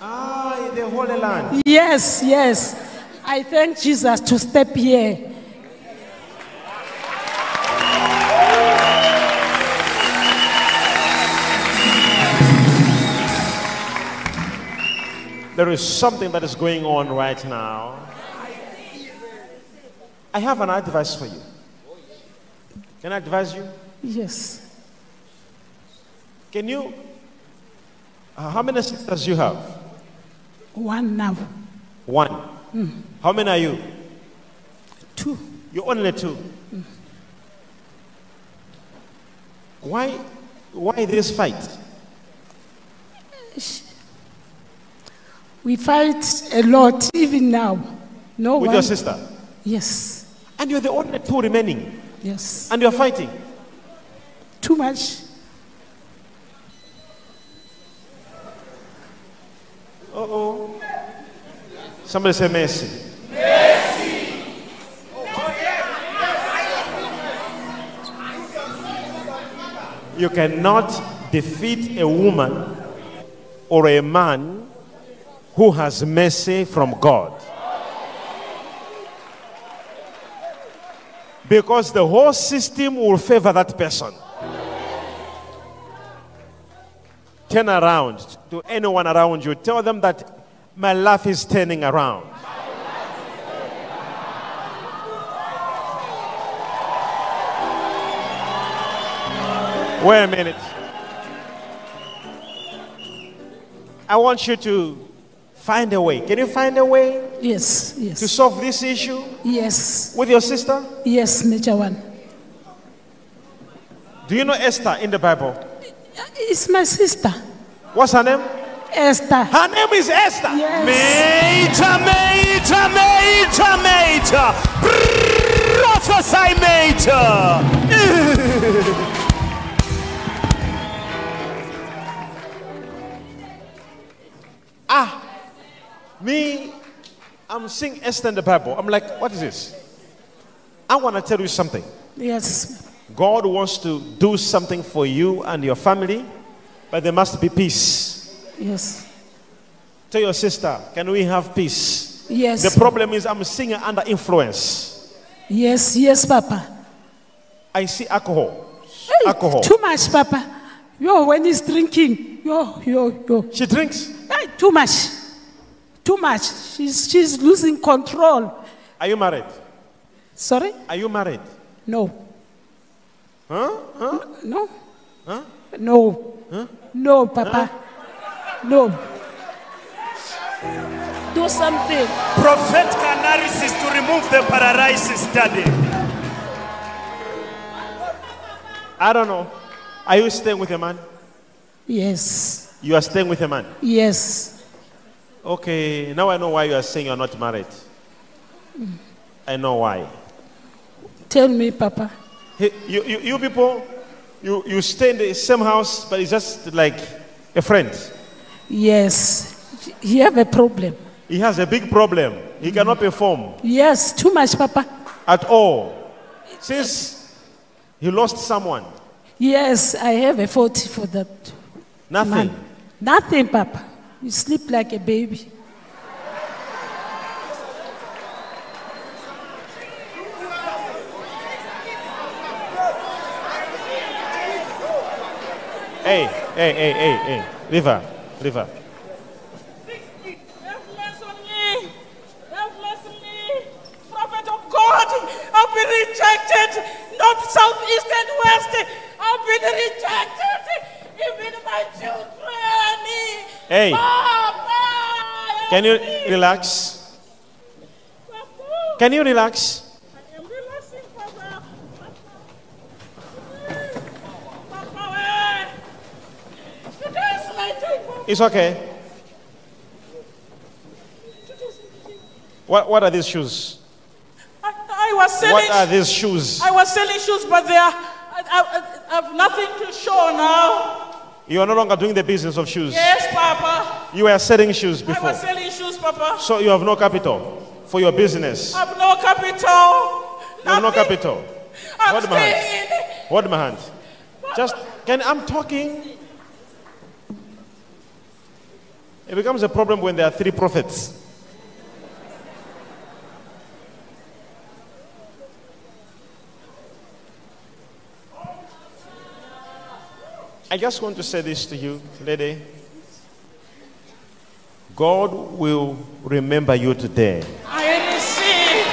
B: Ah, the Holy Land.
D: Yes, yes. I thank Jesus to step here.
B: There is something that is going on right now. I have an advice for you. Can I advise you?
D: Yes.
B: Can you? uh, how many sisters you have?
D: One now.
B: One.
D: Mm.
B: How many are you?
D: Two.
B: You're only two. Why? Why this fight?
D: We fight a lot, even now. No
B: With
D: one.
B: your sister?
D: Yes.
B: And you're the only two remaining.
D: Yes.
B: And you're fighting.
D: Too much.
B: Uh oh. Somebody say mercy. Mercy. You cannot defeat a woman or a man who has mercy from God. Because the whole system will favor that person. Turn around to anyone around you. Tell them that my life is turning around. Wait a minute. I want you to find a way. Can you find a way?
D: Yes, yes.
B: To solve this issue?
D: Yes.
B: With your sister?
D: Yes, Major One.
B: Do you know Esther in the Bible?
D: It's my sister.
B: What's her name?
D: Esther.
B: Her name is Esther.
I: Major, major, major, major. Prophesy major.
B: ah, me, I'm seeing Esther in the Bible. I'm like, what is this? I want to tell you something.
D: Yes.
B: God wants to do something for you and your family, but there must be peace.
D: Yes.
B: Tell your sister, can we have peace?
D: Yes.
B: The problem is I'm seeing her under influence.
D: Yes, yes, Papa.
B: I see alcohol.
D: Hey,
B: alcohol.
D: Too much, Papa. Yo, when he's drinking, yo, yo, yo.
B: She drinks?
D: Hey, too much. Too much. She's, she's losing control.
B: Are you married?
D: Sorry?
B: Are you married?
D: No.
B: Huh? Huh?
D: No.
B: Huh?
D: No.
B: Huh?
D: No, Papa. No. Do something.
I: Prophetic analysis to remove the paralysis, daddy.
B: I don't know. Are you staying with a man?
D: Yes.
B: You are staying with a man.
D: Yes.
B: Okay, now I know why you are saying you're not married. I know why.
D: Tell me, Papa.
B: Hey, you, you, you people, you, you stay in the same house, but it's just like a friend.
D: Yes. He have a problem.
B: He has a big problem. He cannot perform
D: Yes, too much, Papa.
B: at all. Since he lost someone,
D: Yes, I have a 40 for that.
B: nothing.
D: man. Nothing, Papa. You sleep like a baby.
B: Hey, hey, hey, hey, hey. River, River.
L: Prophet of God, I've been rejected. North, south, east, and west. I've been rejected. Even my children.
B: Hey. Can you relax? Can you relax?
L: today's my day.
B: It's okay. What, what are these shoes?
L: I, I was selling.
B: What are these shoes?
L: I was selling shoes, but they are. I, I, I have nothing to show now.
B: You are no longer doing the business of shoes.
L: Yes, Papa.
B: You were selling shoes before.
L: I was selling shoes, Papa.
B: So you have no capital for your business.
L: I have no capital.
B: You have no capital.
L: I'm
B: Hold my hand. Hold my hand. Just can I'm talking. It becomes a problem when there are three prophets. I just want to say this to you, lady. God will remember you today.
L: I receive.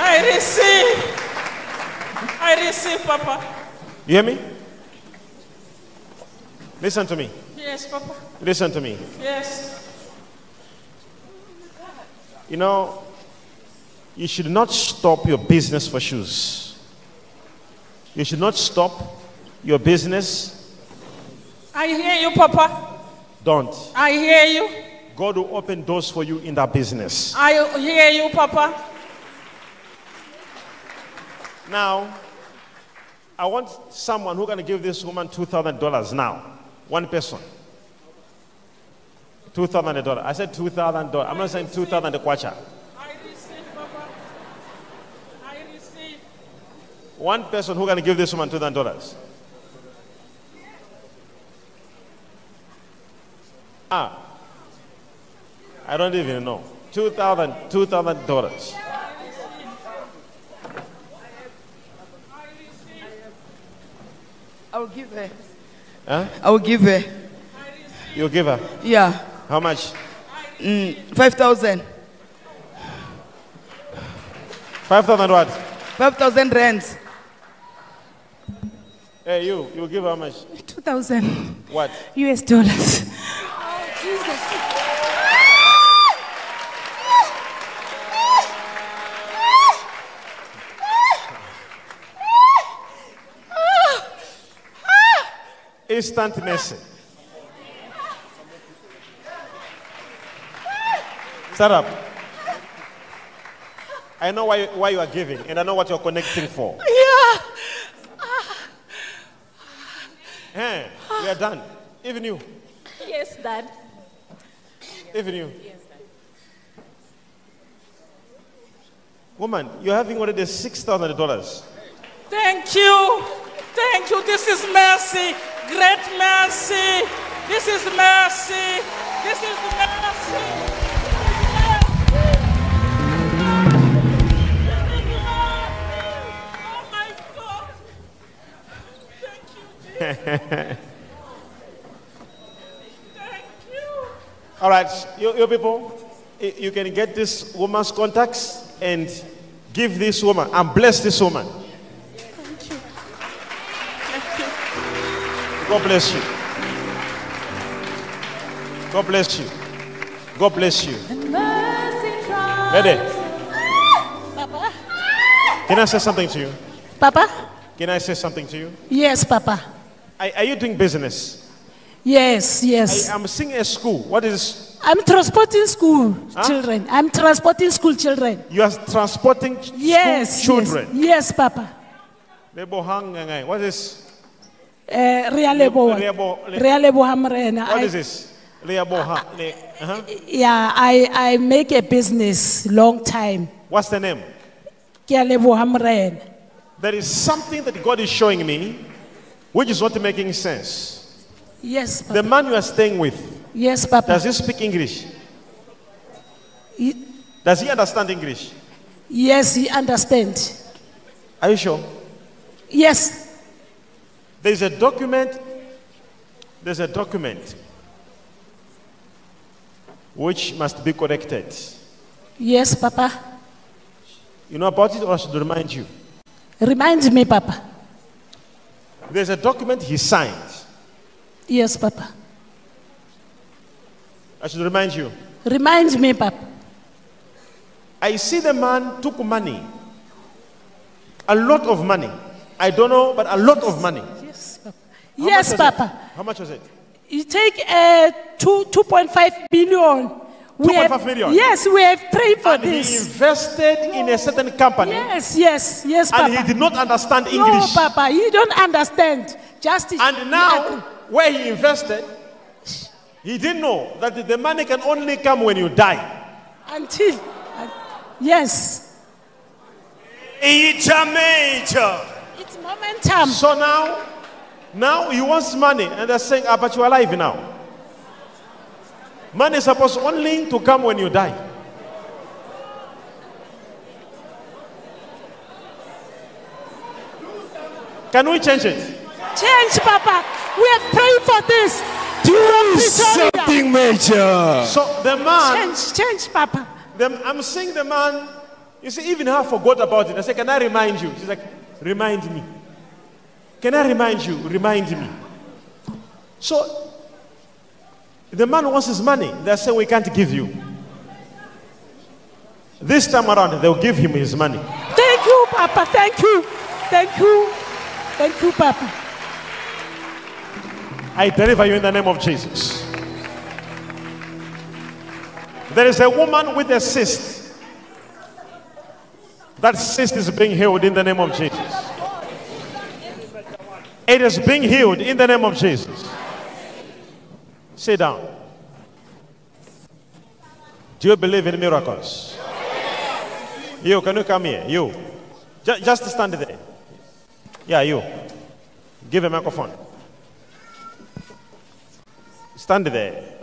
L: I receive. I receive, Papa.
B: You hear me? Listen to me.
L: Yes, Papa.
B: Listen to me.
L: Yes.
B: You know, you should not stop your business for shoes. You should not stop your business.
L: I hear you, Papa.
B: Don't.
L: I hear you.
B: God will open doors for you in that business.
L: I hear you, Papa.
B: Now, I want someone who can give this woman $2,000 now. One person. $2,000. I said $2,000. I'm not saying 2,000 the kwacha.
L: I receive, Papa. I receive.
B: One person who can give this woman $2,000. Ah. I don't even know. $2,000. $2,000.
O: I will give her.
B: Huh?
O: I will give her.
B: You give her?
O: Yeah.
B: How much?
O: Mm, 5,000.
B: 5,000 what?
O: 5,000 rands.
B: Hey, you. You give how much?
P: 2,000
B: What?
P: US dollars.
B: Instant mercy. Stand up. I know why, why you are giving, and I know what you're connecting for.
L: Yeah.
B: Hey, we are done. Even you.
Q: Yes, Dad.
B: Even you. Yes, Dad. Woman, you're having already $6,000.
L: Thank you. Thank you. This is mercy. Great mercy. This is mercy. This is mercy.
B: All right, you, you people, you can get this woman's contacts and give this woman and bless this woman. God bless you. God bless you. God bless you. Ready?
D: Papa?
B: Can I say something to you?
D: Papa?
B: Can I say something to you?
D: Yes, Papa.
B: Are, are you doing business?
D: Yes, yes.
B: I, am seeing a school. What is
D: I'm transporting school children. I'm transporting school children.
B: you are transporting
D: Yes.
B: school children?
D: Yes, yes Papa.
B: Lebohang ngangai. What is
D: Realebo.
B: Lebo- Le-
D: Realebo Hamrena.
B: what
D: I-
B: is this? Le- uh-huh.
D: Yeah, I, I make a business long time.
B: What's the name?
D: Ke a leboha Morena.
B: There is something that God is showing me, which is not making sense.
D: Yes, Papa.
B: The man you are staying with,
D: Yes, Papa.
B: does he speak English? Does he understand English?
D: Yes, he understand.
B: Are you sure?
D: Yes.
B: There's a document. There's a document which must be corrected.
D: Yes, Papa.
B: You know about it, or I should remind you?
D: Remind me, Papa.
B: There's a document he signed.
D: Yes, Papa.
B: I should remind you.
D: Remind me, Papa.
B: I see the man took money. A lot of money. I don't know, but a lot of money.
D: Yes, Papa.
B: How
D: yes,
B: much was it?
D: Papa.
B: How much was it?
D: You take uh, two, 2.5 billion. We have-
B: million?
D: Yes, we have prayed for
B: And he
D: this.
B: invested in a certain company.
D: Yes, yes, yes, Papa.
B: And he did not understand English.
D: No, Papa, you don't understand. Just
B: And now, where he invested, he didn't know that the money can only come when you die.
D: until uh, yes.
B: It's a major.
D: It's momentum.
B: So now, now he wants money, and they're saying, "Ah, but you are alive now." Money is supposed only to come when you die. Can we change it?
D: Change, Papa. We have prayed for this.
N: Do something major.
B: So the man,
D: Change, change, Papa.
B: the, I'm seeing the man. You see, even her forgot about it. I said, "Can I remind you?" She's like, "Remind me." Can I remind you? Remind me. So the man wants his money. They say we can't give you. This time around, they'll give him his money.
D: Thank you, Papa. Thank you. Thank you. Thank you, Papa.
B: I deliver you in the name of Jesus. There is a woman with a cyst. That cyst is being healed in the name of Jesus. It is being healed in the name of Jesus. Sit down. Do you believe in miracles? You, can you come here? You. Ju- just stand there. Yeah, you. Give a microphone. Stand there.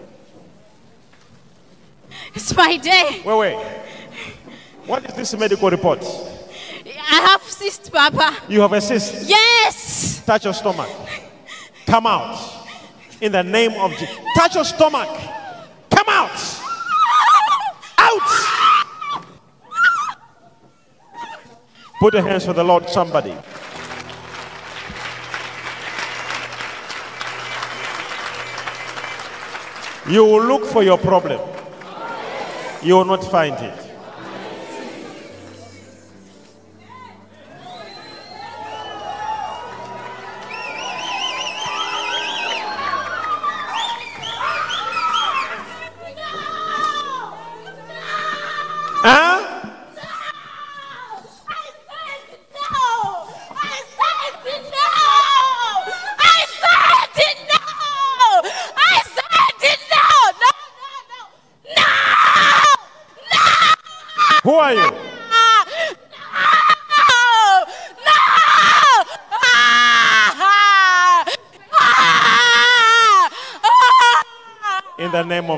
Q: It's my day.
B: Wait, wait. What is this medical report?
Q: I have cyst, Papa.
B: You have a cyst.
Q: Yes.
B: Touch your stomach. Come out. In the name of Jesus. Touch your stomach. Come out. Out. Put your hands for the Lord, somebody. You will look for your problem. You will not find it.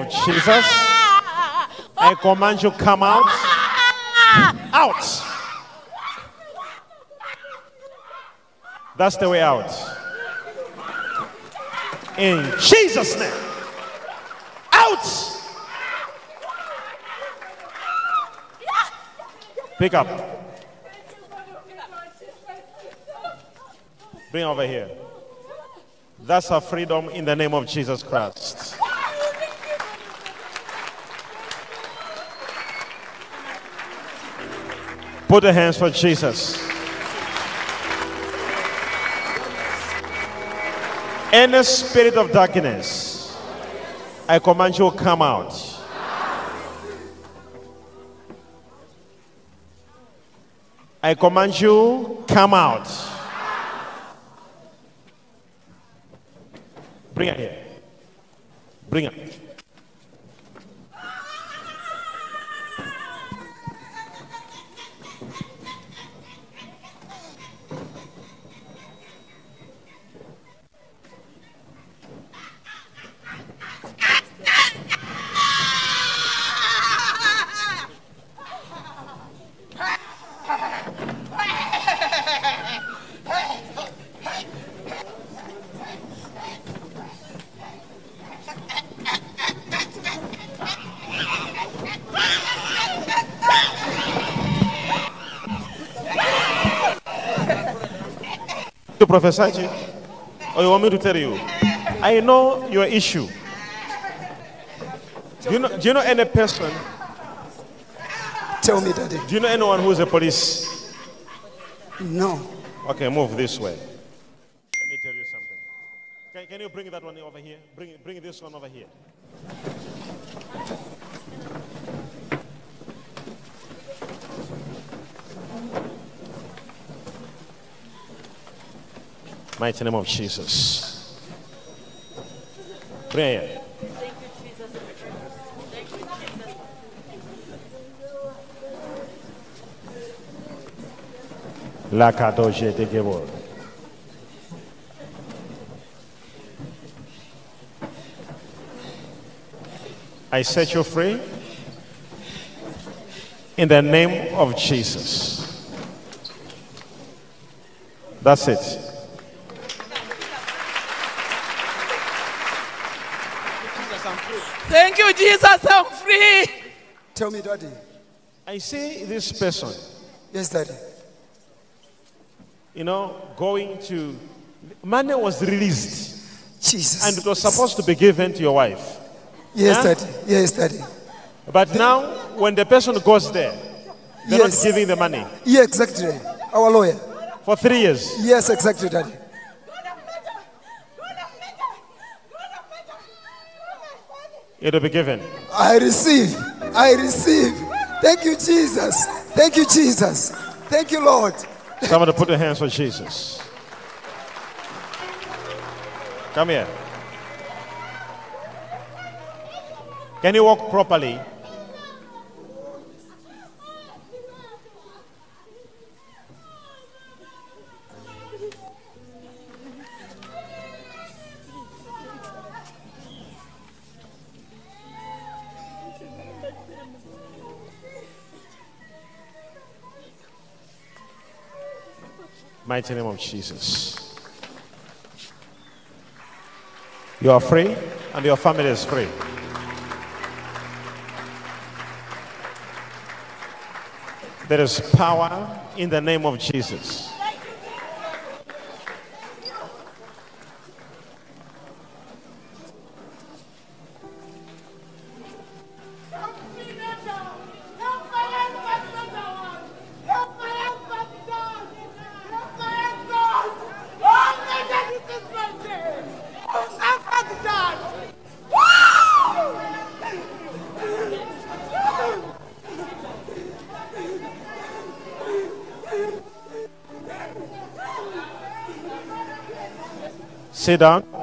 B: Jesus, I command you come out. Out. That's the way out. In Jesus' name. Out. Pick up. Bring over here. That's our freedom in the name of Jesus Christ. Put the hands for Jesus. Any spirit of darkness, I command you come out. I command you come out. Bring it here. Bring it. Prophesy to you? Or you want me to tell you? I know your issue. Do you know, do you know any person?
R: Tell me, Daddy.
B: Do you know anyone who is a police?
R: No.
B: Okay, move this way. Let me tell you something. Can, can you bring that one over here? Bring, bring this one over here. Mighty name of Jesus. Prayer. La kadoje de gebor. I set you free in the name of Jesus. That's it.
C: Thank you, Jesus. I'm free.
S: Tell me, Daddy.
B: I see this person,
S: Yes, Daddy.
B: you know, going to. Money was released.
S: Jesus.
B: And it was supposed to be given to your wife.
S: Yes,
B: Huh?
S: Daddy. Yes, Daddy.
B: But now, when the person goes there, they're
S: Yes.
B: not giving the money.
S: Yeah, exactly. Our lawyer.
B: For three years.
S: Yes, exactly, Daddy.
B: It'll be given.
S: I receive. I receive. Thank you, Jesus. Thank you, Jesus. Thank you, Lord.
B: Somebody put their hands on Jesus. Come here. Can you walk properly? Mighty name of Jesus. You are free, and your family is free. There is power in the name of Jesus. Sit down.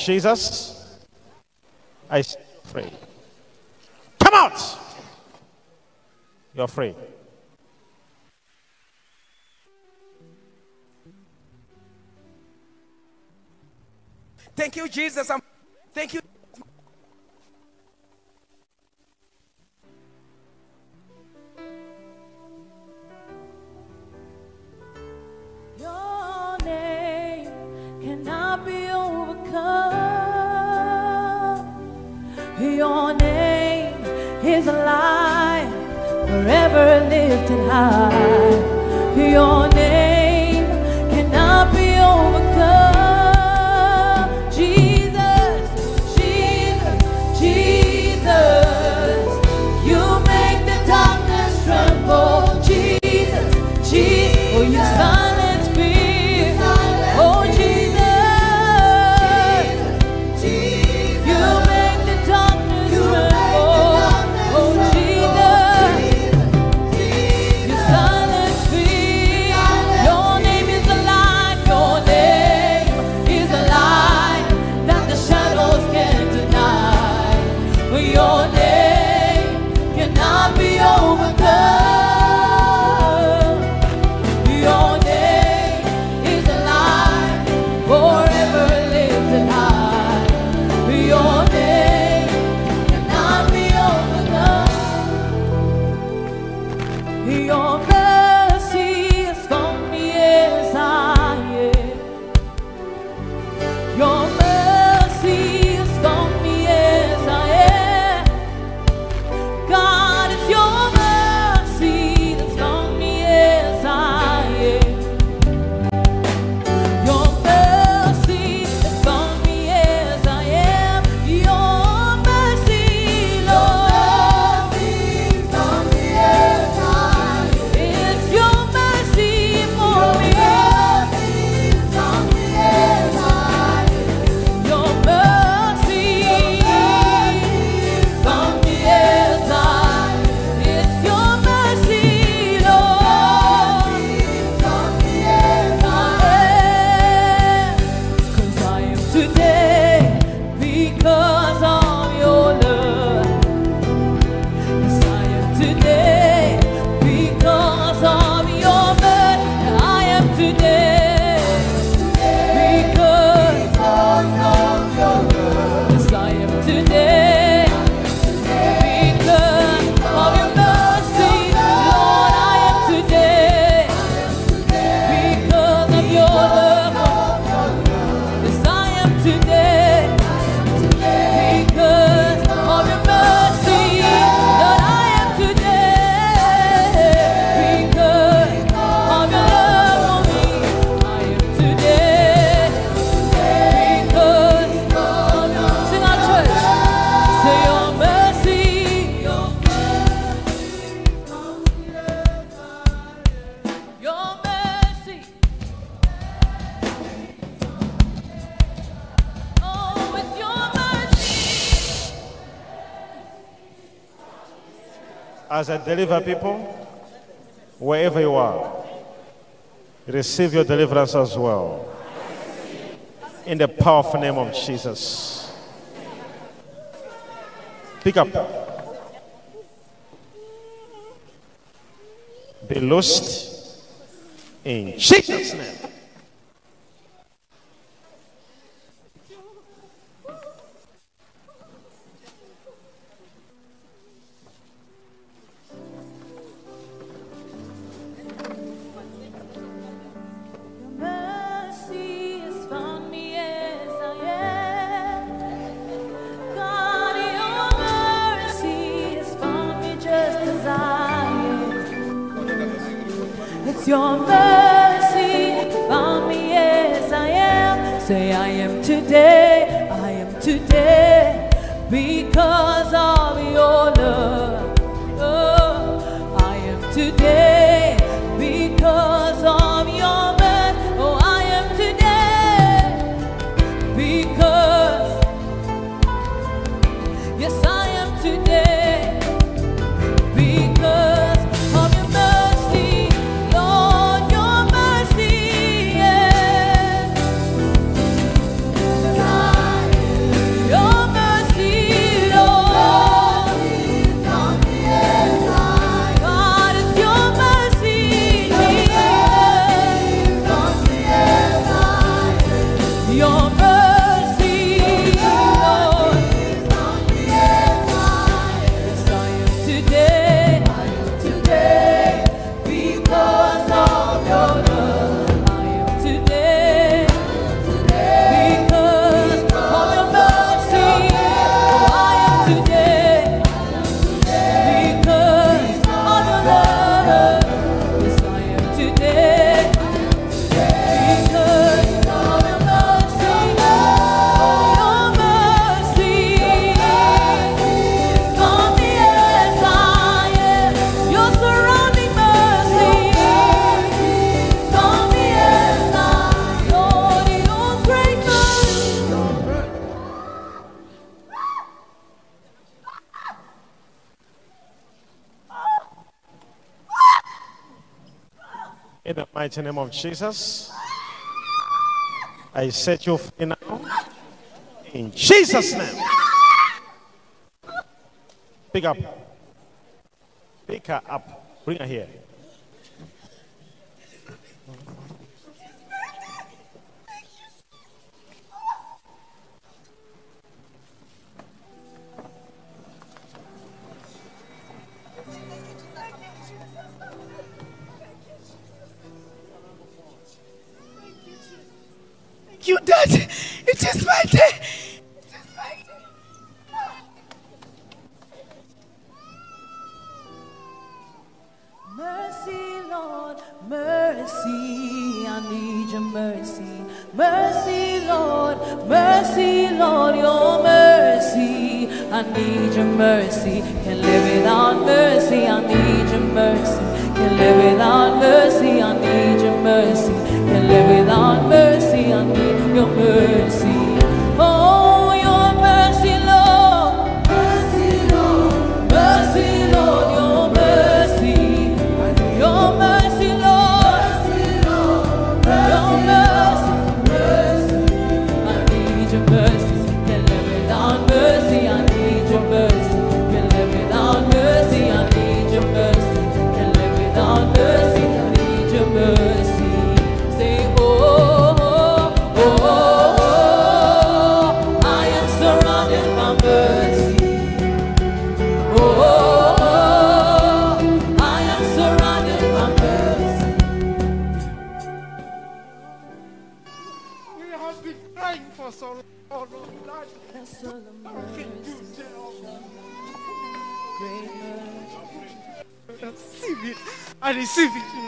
T: Jesus,
B: I set you free. Come out! You're free.
M: Thank you, Jesus. I'm, thank you.
T: Your name cannot be overcome. Your name is alive, forever lifted high. Your name cannot be
B: as I deliver people, wherever you are, receive your deliverance as well. In the powerful name of Jesus. Pick up. Be lost in Jesus' name. mighty name of Jesus. I set you free now. In Jesus' name. Pick up. Pick her up. Bring her here.
T: mercy, I need your mercy. Mercy, Lord, mercy, Lord, your mercy. I need your mercy. Can't live without mercy, I need your mercy. Can't live without mercy, I need your mercy. Can't live without mercy, I need your mercy. civis.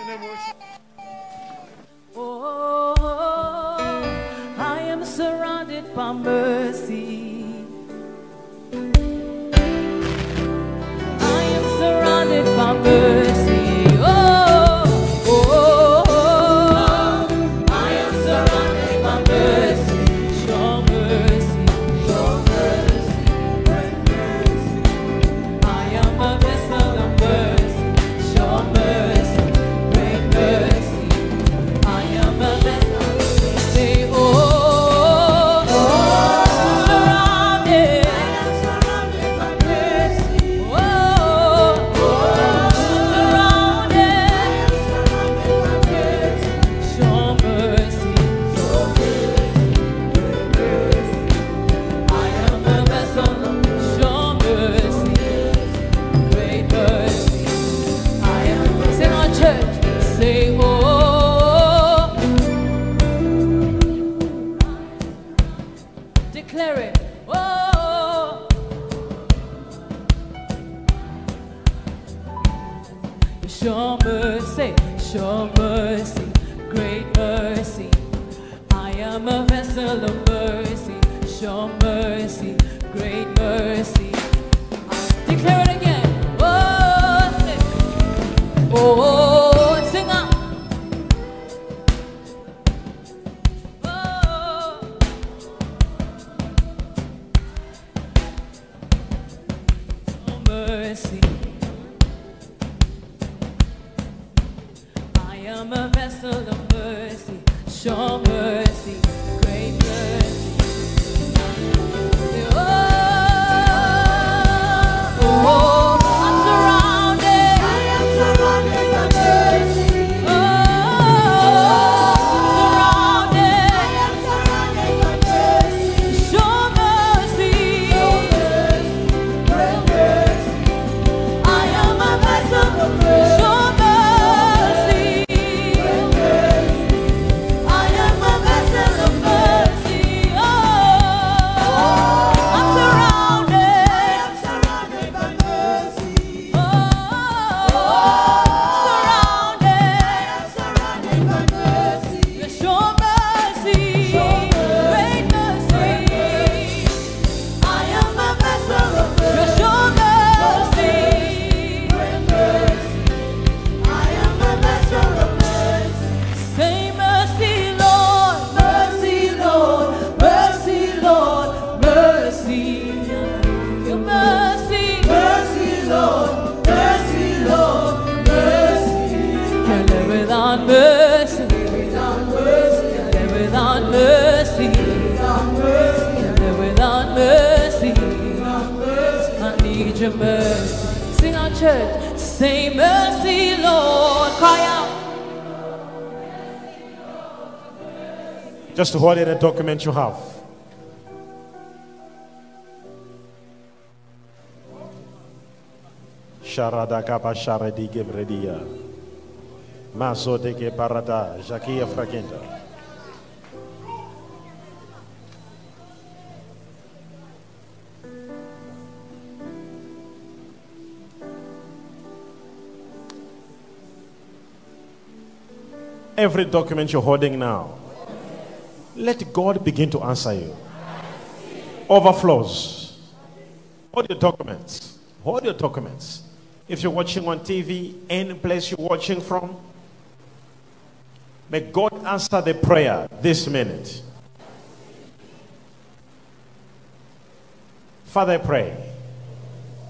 B: Just hold in a document you have. Sharada kapa sharadi gebredia. Maso de ke parada jakia frakenda. Every document you're holding now, let God begin to answer you. Overflows. Hold your documents. Hold your documents. If you're watching on TV, any place you're watching from, may God answer the prayer this minute. Father, I pray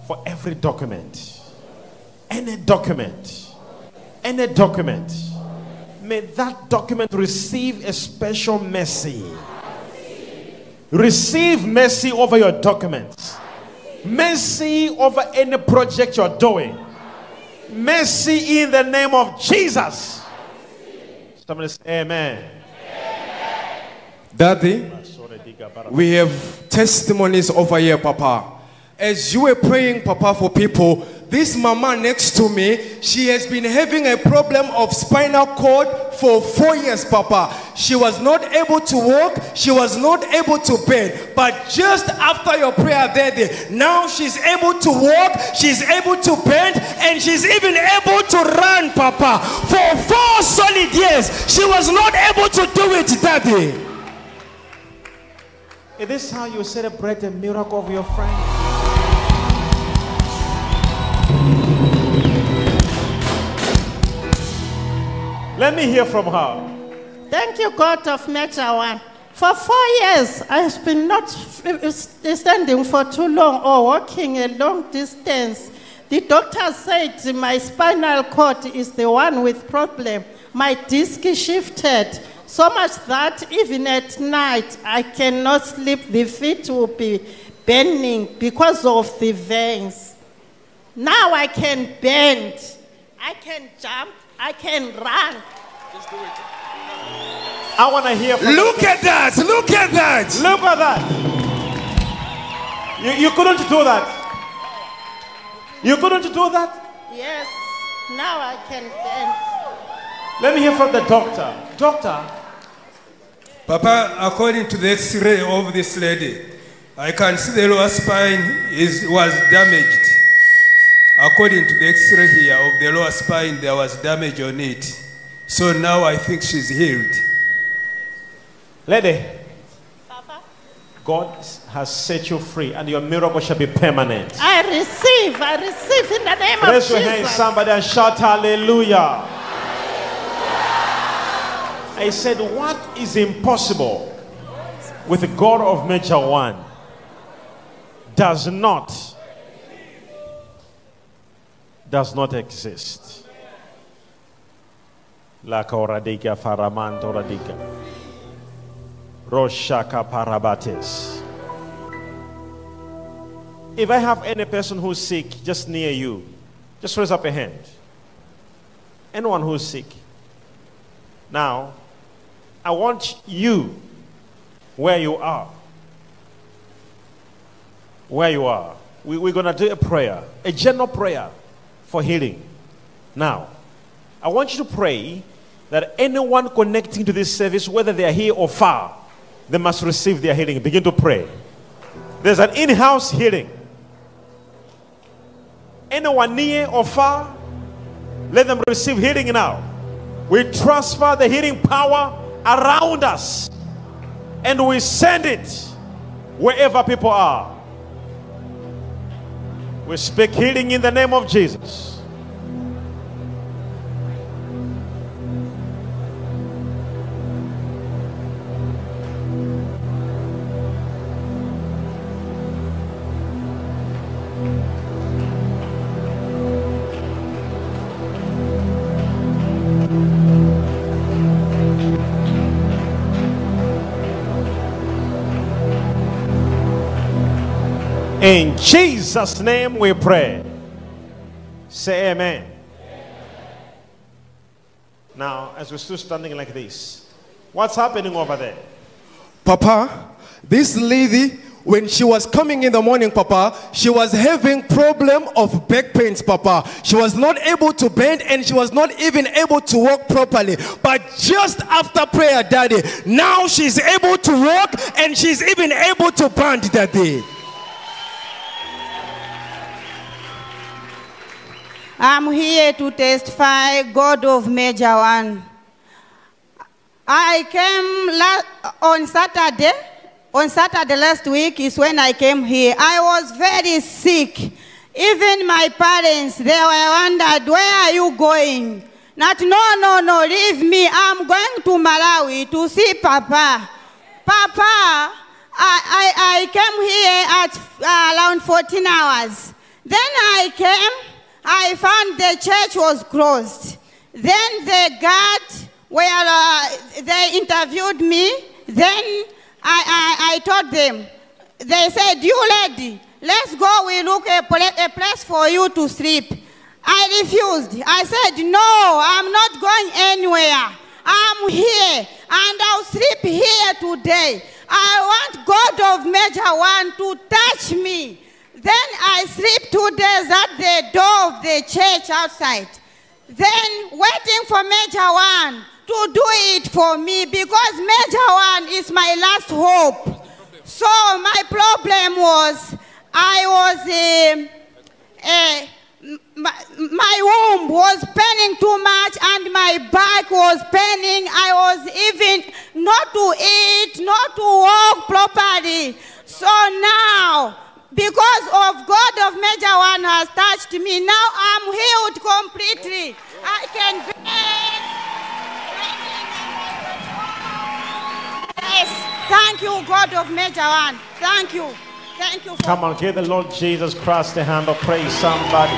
B: for every document, any document, any document, may that document receive a special mercy. Receive mercy over your documents. Mercy over any project you're doing. Mercy in the name of Jesus. Somebody say amen.
N: Daddy, we have testimonies over here, Papa. As you were praying, Papa, for people, this mama next to me, she has been having a problem of spinal cord for four years, Papa. She was not able to walk, she was not able to bend. But just after your prayer, Daddy, now she's able to walk, she's able to bend, and she's even able to run, Papa. For four solid years, she was not able to do it, Daddy.
B: Is this how you celebrate the miracle of your friend? Let me hear from her.
U: Thank you, God of One. For four years, I have been not standing for too long or walking a long distance. The doctor said my spinal cord is the one with problem. My disc shifted so much that even at night I cannot sleep. The feet will be burning because of the veins. Now I can bend, I can jump, I can run.
B: Just do it. I want to hear from
N: Look at that! Look at that!
B: Look at that! You, you couldn't do that. You couldn't do that?
U: Yes, now I can bend.
B: Let me hear from the doctor. Doctor,
E: Papa, according to the x-ray of this lady, I can see the lower spine is, was damaged. According to the x-ray here of the lower spine, there was damage on it. So now I think she's healed.
B: Lady, God has set you free and your miracle shall be permanent.
U: I receive, I receive in the name
B: Raise
U: of
B: your
U: Jesus.
B: hands, somebody, and shout hallelujah. I said, What is impossible with the God of Major One does not does not exist. La koradika faramanto radika. Roshaka parabates. If I have any person who's sick just near you, just raise up a hand. Anyone who's sick. Now, I want you, where you are, where you are, we, we're going to do a prayer, a general prayer for healing. Now, I want you to pray that anyone connecting to this service, whether they are here or far, they must receive their healing. Begin to pray. There's an in house healing. Anyone near or far, let them receive healing now. We transfer the healing power around us and we send it wherever people are. We speak healing in the name of Jesus. In Jesus' name we pray. Say amen. Now, as we're still standing like this, what's happening over there?
N: Papa, this lady, when she was coming in the morning, Papa, she was having problem of back pains, Papa. She was not able to bend and she was not even able to walk properly. But just after prayer, Daddy, now she's able to walk and she's even able to bend, Daddy.
V: I'm here to testify, God of Major One. I came on Saturday. On Saturday last week is when I came here. I was very sick. Even my parents, they were wondered, where are you going? Not, no, no, no, leave me. I'm going to Malawi to see Papa. Papa, I, I, I came here at uh, around 14 hours. Then I came, I found the church was closed. Then the guard, where uh, they interviewed me, then I, I, I told them, they said, you lady, let's go, we look a, a place for you to sleep. I refused. I said, no, I'm not going anywhere. I'm here and I'll sleep here today. I want God of Major One to touch me. Then I sleep two days at the door of the church outside. Then waiting for Major One to do it for me because Major One is my last hope. So my problem was I was um, uh, my, my womb was paining too much and my back was paining. I was even not to eat, not to walk properly. So now, because of God of Major One has touched me, now I'm healed completely. I can bend. Yes, thank you, God of Major One. Thank you. Thank you
B: Come on, give the Lord Jesus Christ a hand of praise, somebody.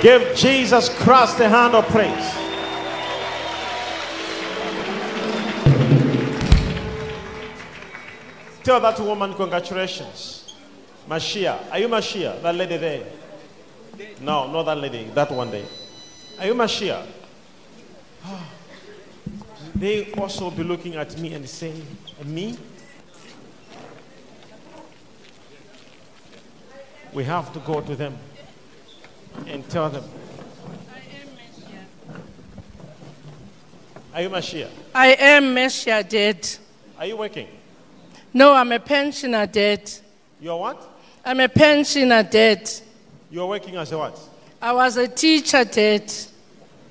B: Give Jesus Christ a hand of praise. Tell that woman, congratulations. Mashia. Are you Mashia? That lady there? No, not that lady. That one day. Are you Mashia? They also be looking at me and saying, Me? We have to go to them and tell them. I am Mashiach. Are you Mashiach?
L: I am Messiah dead.
B: Are you working?
J: No, I'm a pensioner, Dad.
B: You're what?
J: I'm a pensioner, Dad.
B: You're working as a what?
J: I was a teacher, Dad.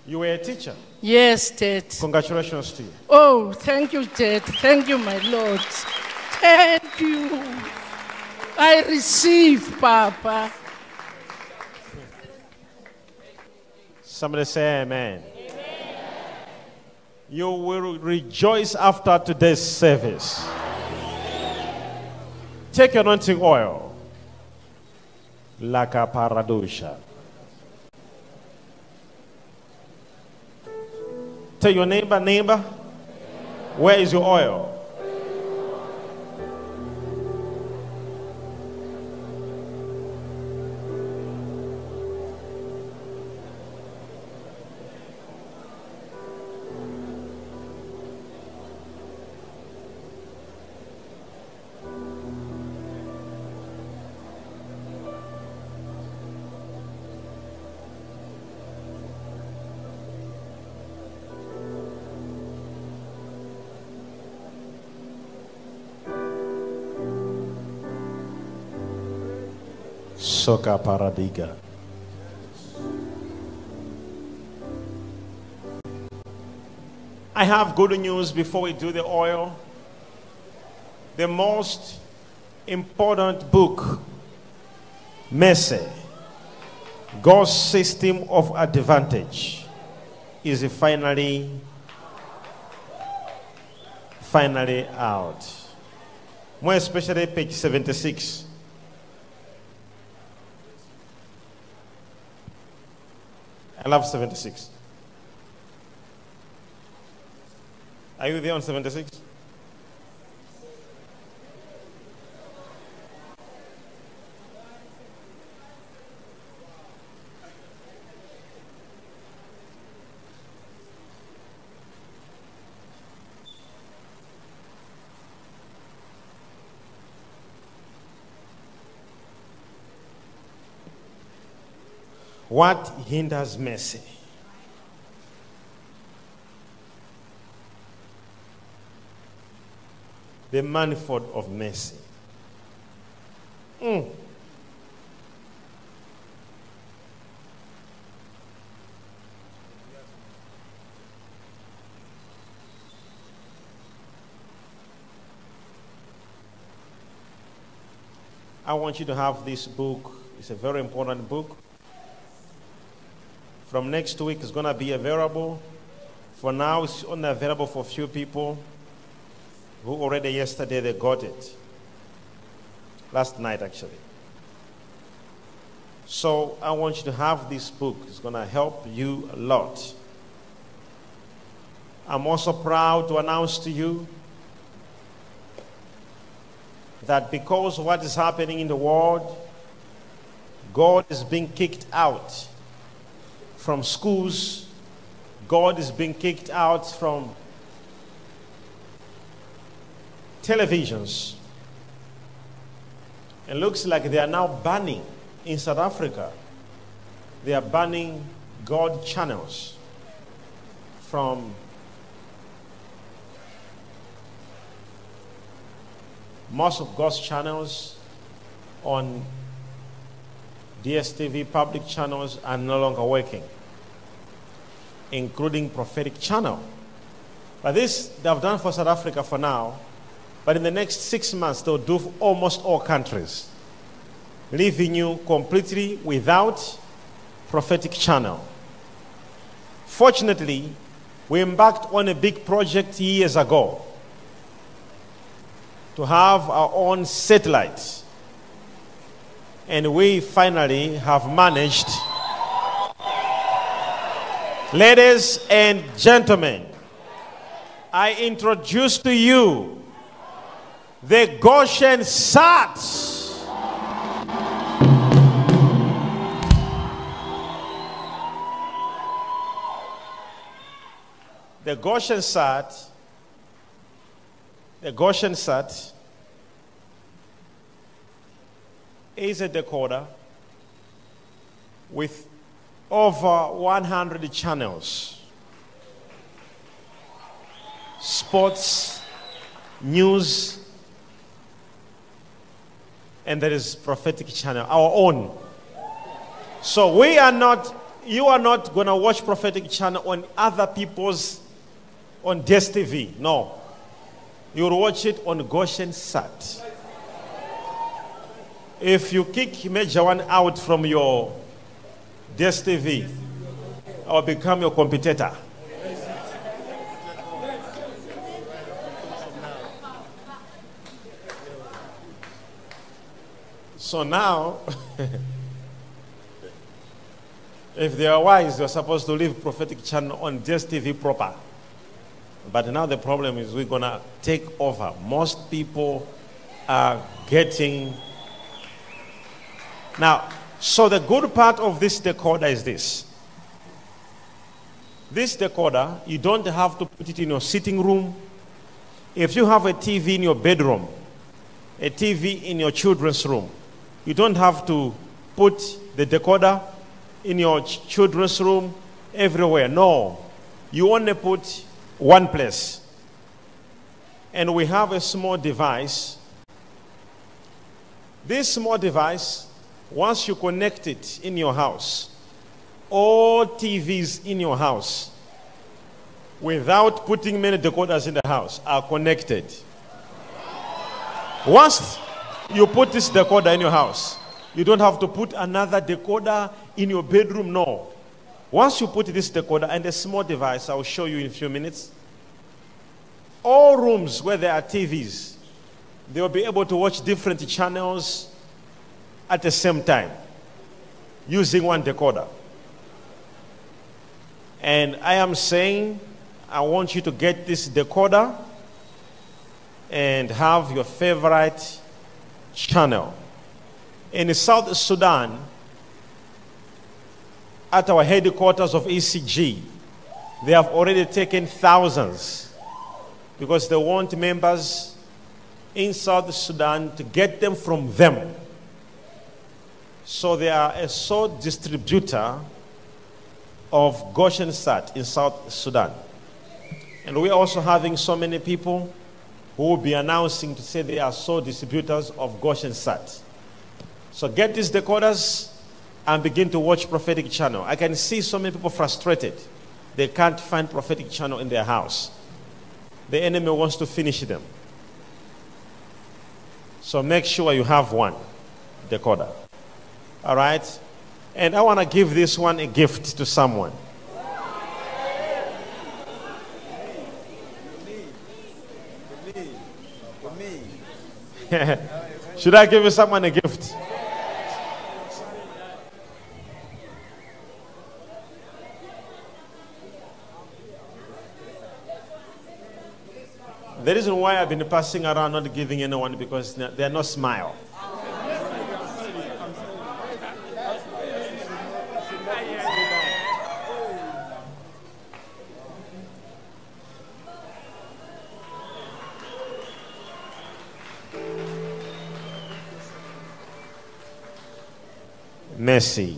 B: You were a teacher.
J: Yes, Dad.
B: Congratulations to you.
J: Oh, thank you, Dad. Thank you, my Lord. Thank you. I receive, Papa.
B: Somebody say amen. You will rejoice after today's service. Take your anointing oil. Laka paradosha. Tell your neighbor, neighbor, where is your oil? Soka Paradiga. I have good news before we do the oil. The most important book, Mercy, God's system of advantage, is finally, finally out. More especially page 76. I love 76. Are you there on 76? What hinders mercy? The manifold of mercy. Mm. I want you to have this book. It's a very important book. From next week, it's going to be available. For now, it's only available for a few people who already yesterday they got it. Last night, actually. So I want you to have this book. It's going to help you a lot. I'm also proud to announce to you that because of what is happening in the world, God is being kicked out from schools. God is being kicked out from televisions. It looks like they are now banning in South Africa. They are banning God channels from most of God's channels on DSTV public channels are no longer working, including prophetic channel. But this they have done for South Africa for now. But in the next six months, they'll do for almost all countries, leaving you completely without prophetic channel. Fortunately, we embarked on a big project years ago to have our own satellite. And we finally have managed. Ladies and gentlemen, I introduce to you the Goshen Sat. The Goshen Sat, the Goshen Sat is a decoder with over 100 channels sports, news, and there is prophetic channel, our own. So we are not, you are not going to watch prophetic channel on other people's, on DSTV. No. You'll watch it on Goshen Sat. If you kick Major One out from your DSTV, I'll become your competitor. So now, if they are wise, they're supposed to leave prophetic channel on DSTV proper. But now the problem is we're going to take over. Most people are getting. Now, so the good part of this decoder is this. This decoder, you don't have to put it in your sitting room. If you have a TV in your bedroom, a TV in your children's room, you don't have to put the decoder in your ch- children's room everywhere. No. You only put one place. And we have a small device. This small device, once you connect it in your house, all TVs in your house, without putting many decoders in the house, are connected. Once you put this decoder in your house, you don't have to put another decoder in your bedroom. No. Once you put this decoder and a small device, I'll show you in a few minutes. All rooms where there are TVs, they will be able to watch different channels at the same time using one decoder. And I am saying, I want you to get this decoder and have your favorite channel. In South Sudan, at our headquarters of ECG, they have already taken thousands because they want members in South Sudan to get them from them. So they are a sole distributor of Goshen Sat in South Sudan. And we're also having so many people who will be announcing to say they are sole distributors of Goshen Sat. So get these decoders and begin to watch prophetic channel. I can see so many people frustrated. They can't find prophetic channel in their house. The enemy wants to finish them. So make sure you have one decoder. All right? And I want to give this one a gift to someone. Should I give you someone a gift? The reason why I've been passing around not giving anyone because they're not smile. Mercy.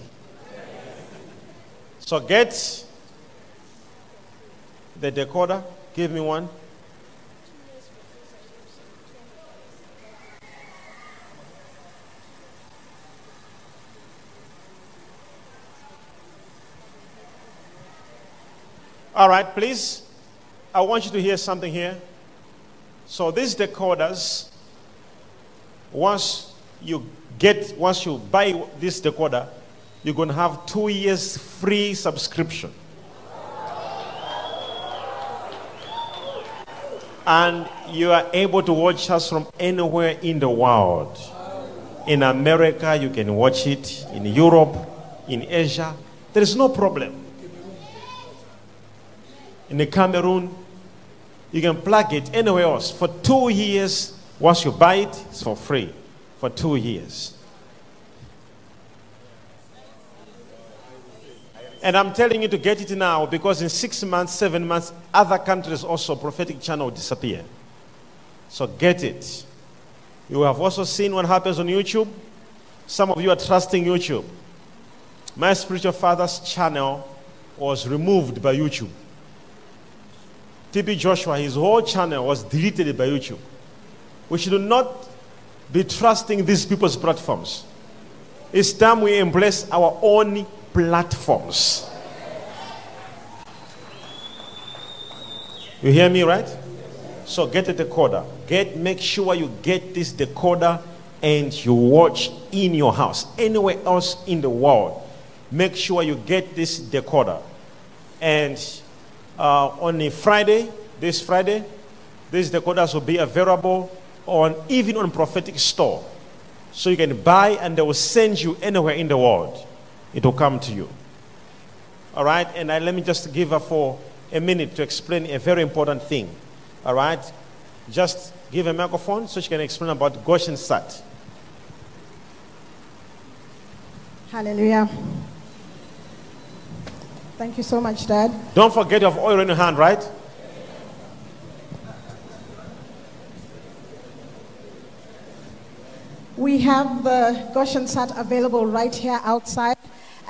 B: So get the decoder. Give me one. All right, please. I want you to hear something here. So these decoders, once you get, once you buy this decoder, you're going to have two years free subscription. And you are able to watch us from anywhere in the world. In America, you can watch it. In Europe, in Asia, there is no problem in the Cameroon. You can plug it anywhere else. For two years, once you buy it, it's for free. For two years. And I'm telling you to get it now because in six months, seven months, other countries also prophetic channel disappear. So get it. You have also seen what happens on YouTube. Some of you are trusting YouTube. My spiritual father's channel was removed by YouTube. TB Joshua, his whole channel was deleted by YouTube. We should not be trusting these people's platforms. It's time we embrace our own platforms. You hear me, right? So get a decoder. Get make sure you get this decoder and you watch in your house. Anywhere else in the world. Make sure you get this decoder. And uh, on a Friday, this Friday, these decoders will be available on even on prophetic store. So you can buy and they will send you anywhere in the world. It will come to you. All right, and I, let me just give her for a minute to explain a very important thing. All right, just give a microphone so she can explain about Goshen Sat.
W: Hallelujah. Thank you so much, Dad.
B: Don't forget you have oil in your hand, right?
W: We have the Goshen Sat available right here outside.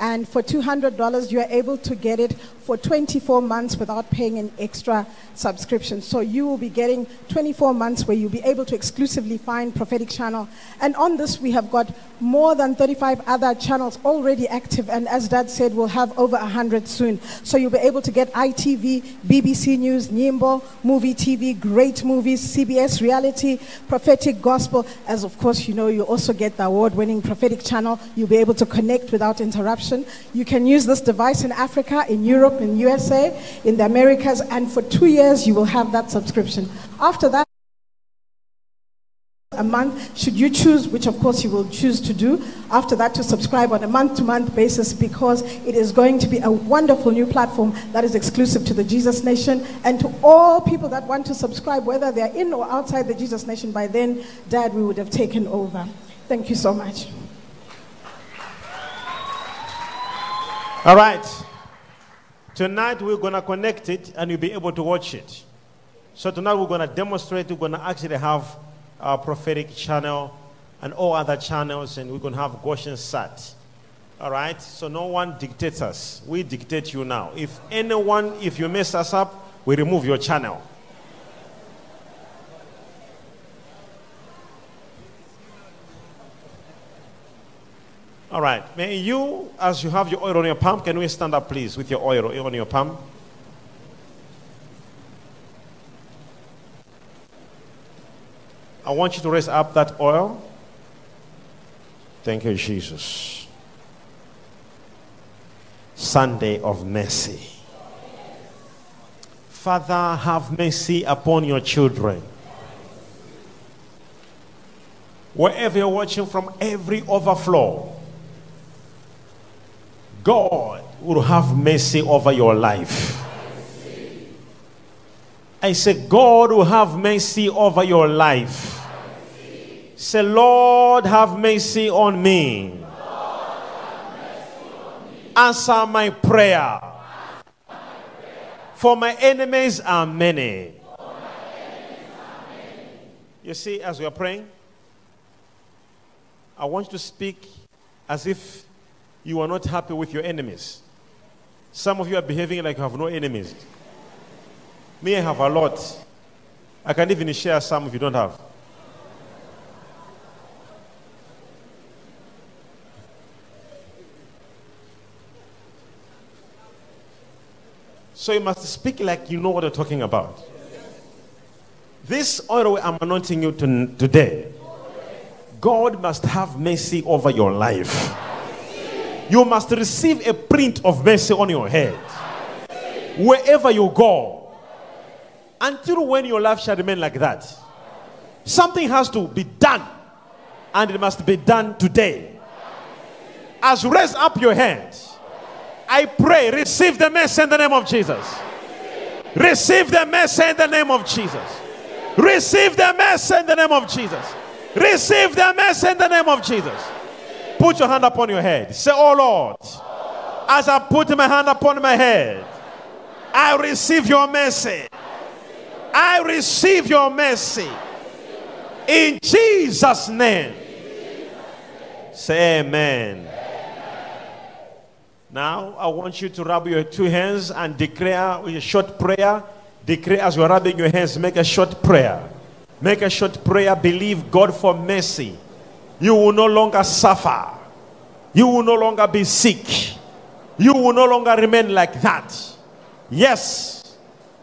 W: And for $200, you are able to get it for 24 months without paying an extra subscription. So you will be getting 24 months where you'll be able to exclusively find Prophetic Channel. And on this, we have got more than 35 other channels already active. And as Dad said, we'll have over 100 soon. So you'll be able to get ITV, BBC News, Nyimbo, Movie TV, great movies, CBS Reality, Prophetic Gospel. As of course, you know, you also get the award winning Prophetic Channel. You'll be able to connect without interruption. You can use this device in Africa, in Europe, in USA, in the Americas, and for two years you will have that subscription. After that, a month, should you choose, which of course you will choose to do, after that to subscribe on a month to month basis because it is going to be a wonderful new platform that is exclusive to the Jesus Nation and to all people that want to subscribe, whether they're in or outside the Jesus Nation. By then, Dad, we would have taken over. Thank you so much.
B: All right. Tonight we're going to connect it and you'll be able to watch it. So tonight we're going to demonstrate, we're going to actually have our prophetic channel and all other channels and we're going to have Goshen Sat. All right? So no one dictates us. We dictate you now. If anyone, if you mess us up, we remove your channel. All right. May you, as you have your oil on your palm, can we stand up, please, with your oil on your palm? I want you to raise up that oil. Thank you, Jesus. Sunday of mercy. Father, have mercy upon your children. Wherever you're watching from, every overflow, God will have mercy over your life. I say, God will have mercy over your life. Say, Lord, have mercy on me. Answer my prayer. For my enemies are many. You see, as we are praying, I want you to speak as if you are not happy with your enemies. Some of you are behaving like you have no enemies. Me, I have a lot. I can even share some if you don't have. So you must speak like you know what you're talking about. This oil I'm anointing you to, today, God must have mercy over your life. You must receive a print of mercy on your head. Wherever you go. Until when your life shall remain like that. Something has to be done. And it must be done today. As you raise up your hand, I pray, receive the mercy in the name of Jesus. Receive the mercy in the name of Jesus. Receive the mercy in the name of Jesus. Receive the mercy in the name of Jesus. Put your hand upon your head. Say, Oh Lord, as I put my hand upon my head, I receive your mercy. I receive your mercy. In Jesus' name. Say amen. Now, I want you to rub your two hands and declare a short prayer. Declare as you're rubbing your hands, make a short prayer. Make a short prayer. Believe God for mercy. You will no longer suffer. You will no longer be sick. You will no longer remain like that. Yes,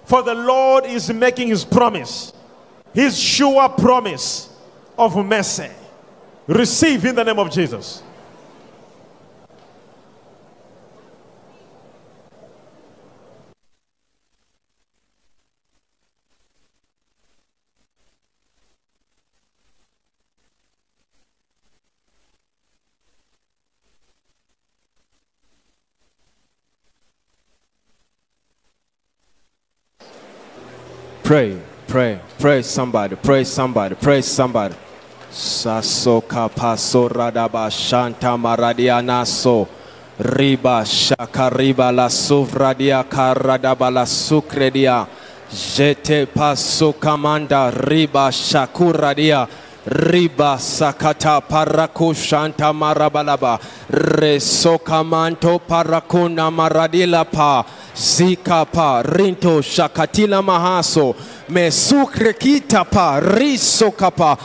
B: for the Lord is making his promise, his sure promise of mercy. Receive in the name of Jesus.
N: Pray, pray, pray somebody, pray somebody, pray somebody. Sasoka pasoradaba shanta maradianaso. Riba shakariba la suvradia karadaba la sukredia. Jete paso kamanda riba shakuradia. Riba sakata paraku shanta marabalaba. Resokamanto parakuna maradila pa. Zika pa rinto shakatila mahaso mesukre kita pa riso kapa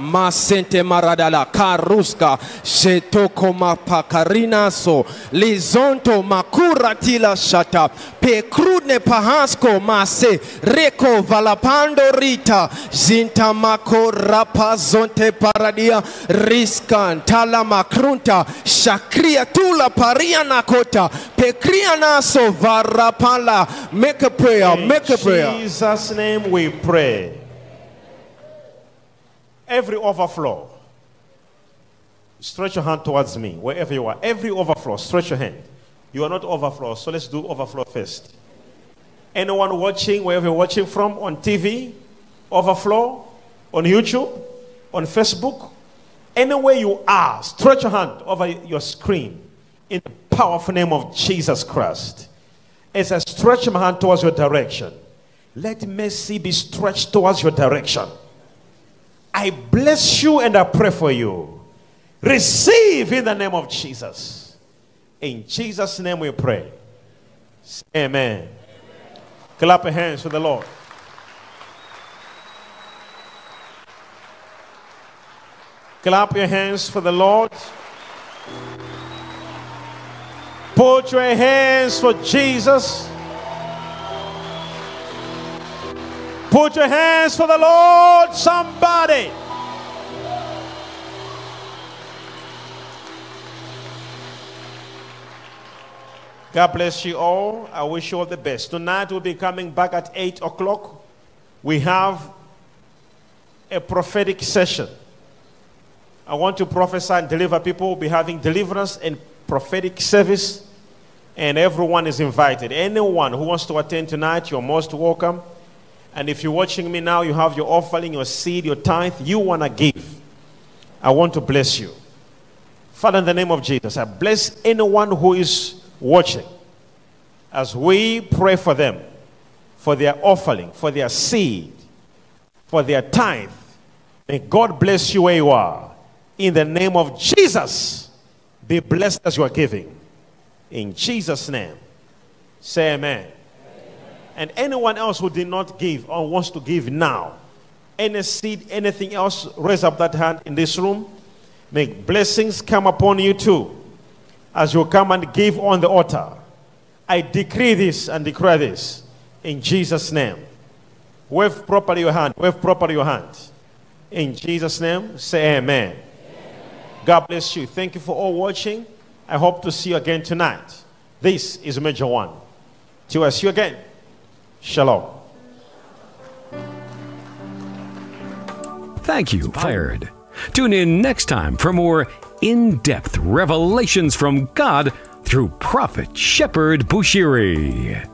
N: masente maradala karuska shetoko mapakarinaso lizonto makura tila shata pekrune pahasko mase reko valapando rita zinta mako zonte paradia riskan tala makrunta shakria tula paria nakota pekria naso varapala make a prayer make a prayer
B: Jesus' name we pray. Every overflow, stretch your hand towards me, wherever you are. Every overflow, stretch your hand. You are not overflow, so let's do overflow first. Anyone watching, wherever you're watching from, on TV, overflow, on YouTube, on Facebook, anywhere you are, stretch your hand over your screen in the powerful name of Jesus Christ. As I stretch my hand towards your direction, let mercy be stretched towards your direction. I bless you and I pray for you. Receive in the name of Jesus. In Jesus' name we pray. Amen. Clap your hands for the Lord. Clap your hands for the Lord. Put your hands for Jesus. Put your hands for the Lord, somebody. God bless you all. I wish you all the best. Tonight we'll be coming back at 8 o'clock. We have a prophetic session. I want to prophesy and deliver people. We'll be having deliverance and prophetic service, and everyone is invited. Anyone who wants to attend tonight, you're most welcome. And if you're watching me now, you have your offering, your seed, your tithe, you want to give. I want to bless you. Father, in the name of Jesus, I bless anyone who is watching as we pray for them, for their offering, for their seed, for their tithe. May God bless you where you are. In the name of Jesus, be blessed as you are giving. In Jesus' name, say amen. And anyone else who did not give or wants to give now, any seed, anything else, raise up that hand in this room. May blessings come upon you too as you come and give on the altar. I decree this and declare this in Jesus' name. Wave properly your hand. Wave properly your hand. In Jesus' name, say amen. amen. God bless you. Thank you for all watching. I hope to see you again tonight. This is Major One. Till I see you again. Shalom.
X: Thank you, Fired. Tune in next time for more in depth revelations from God through Prophet Shepherd Bushiri.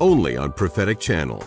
Y: Only on Prophetic Channel.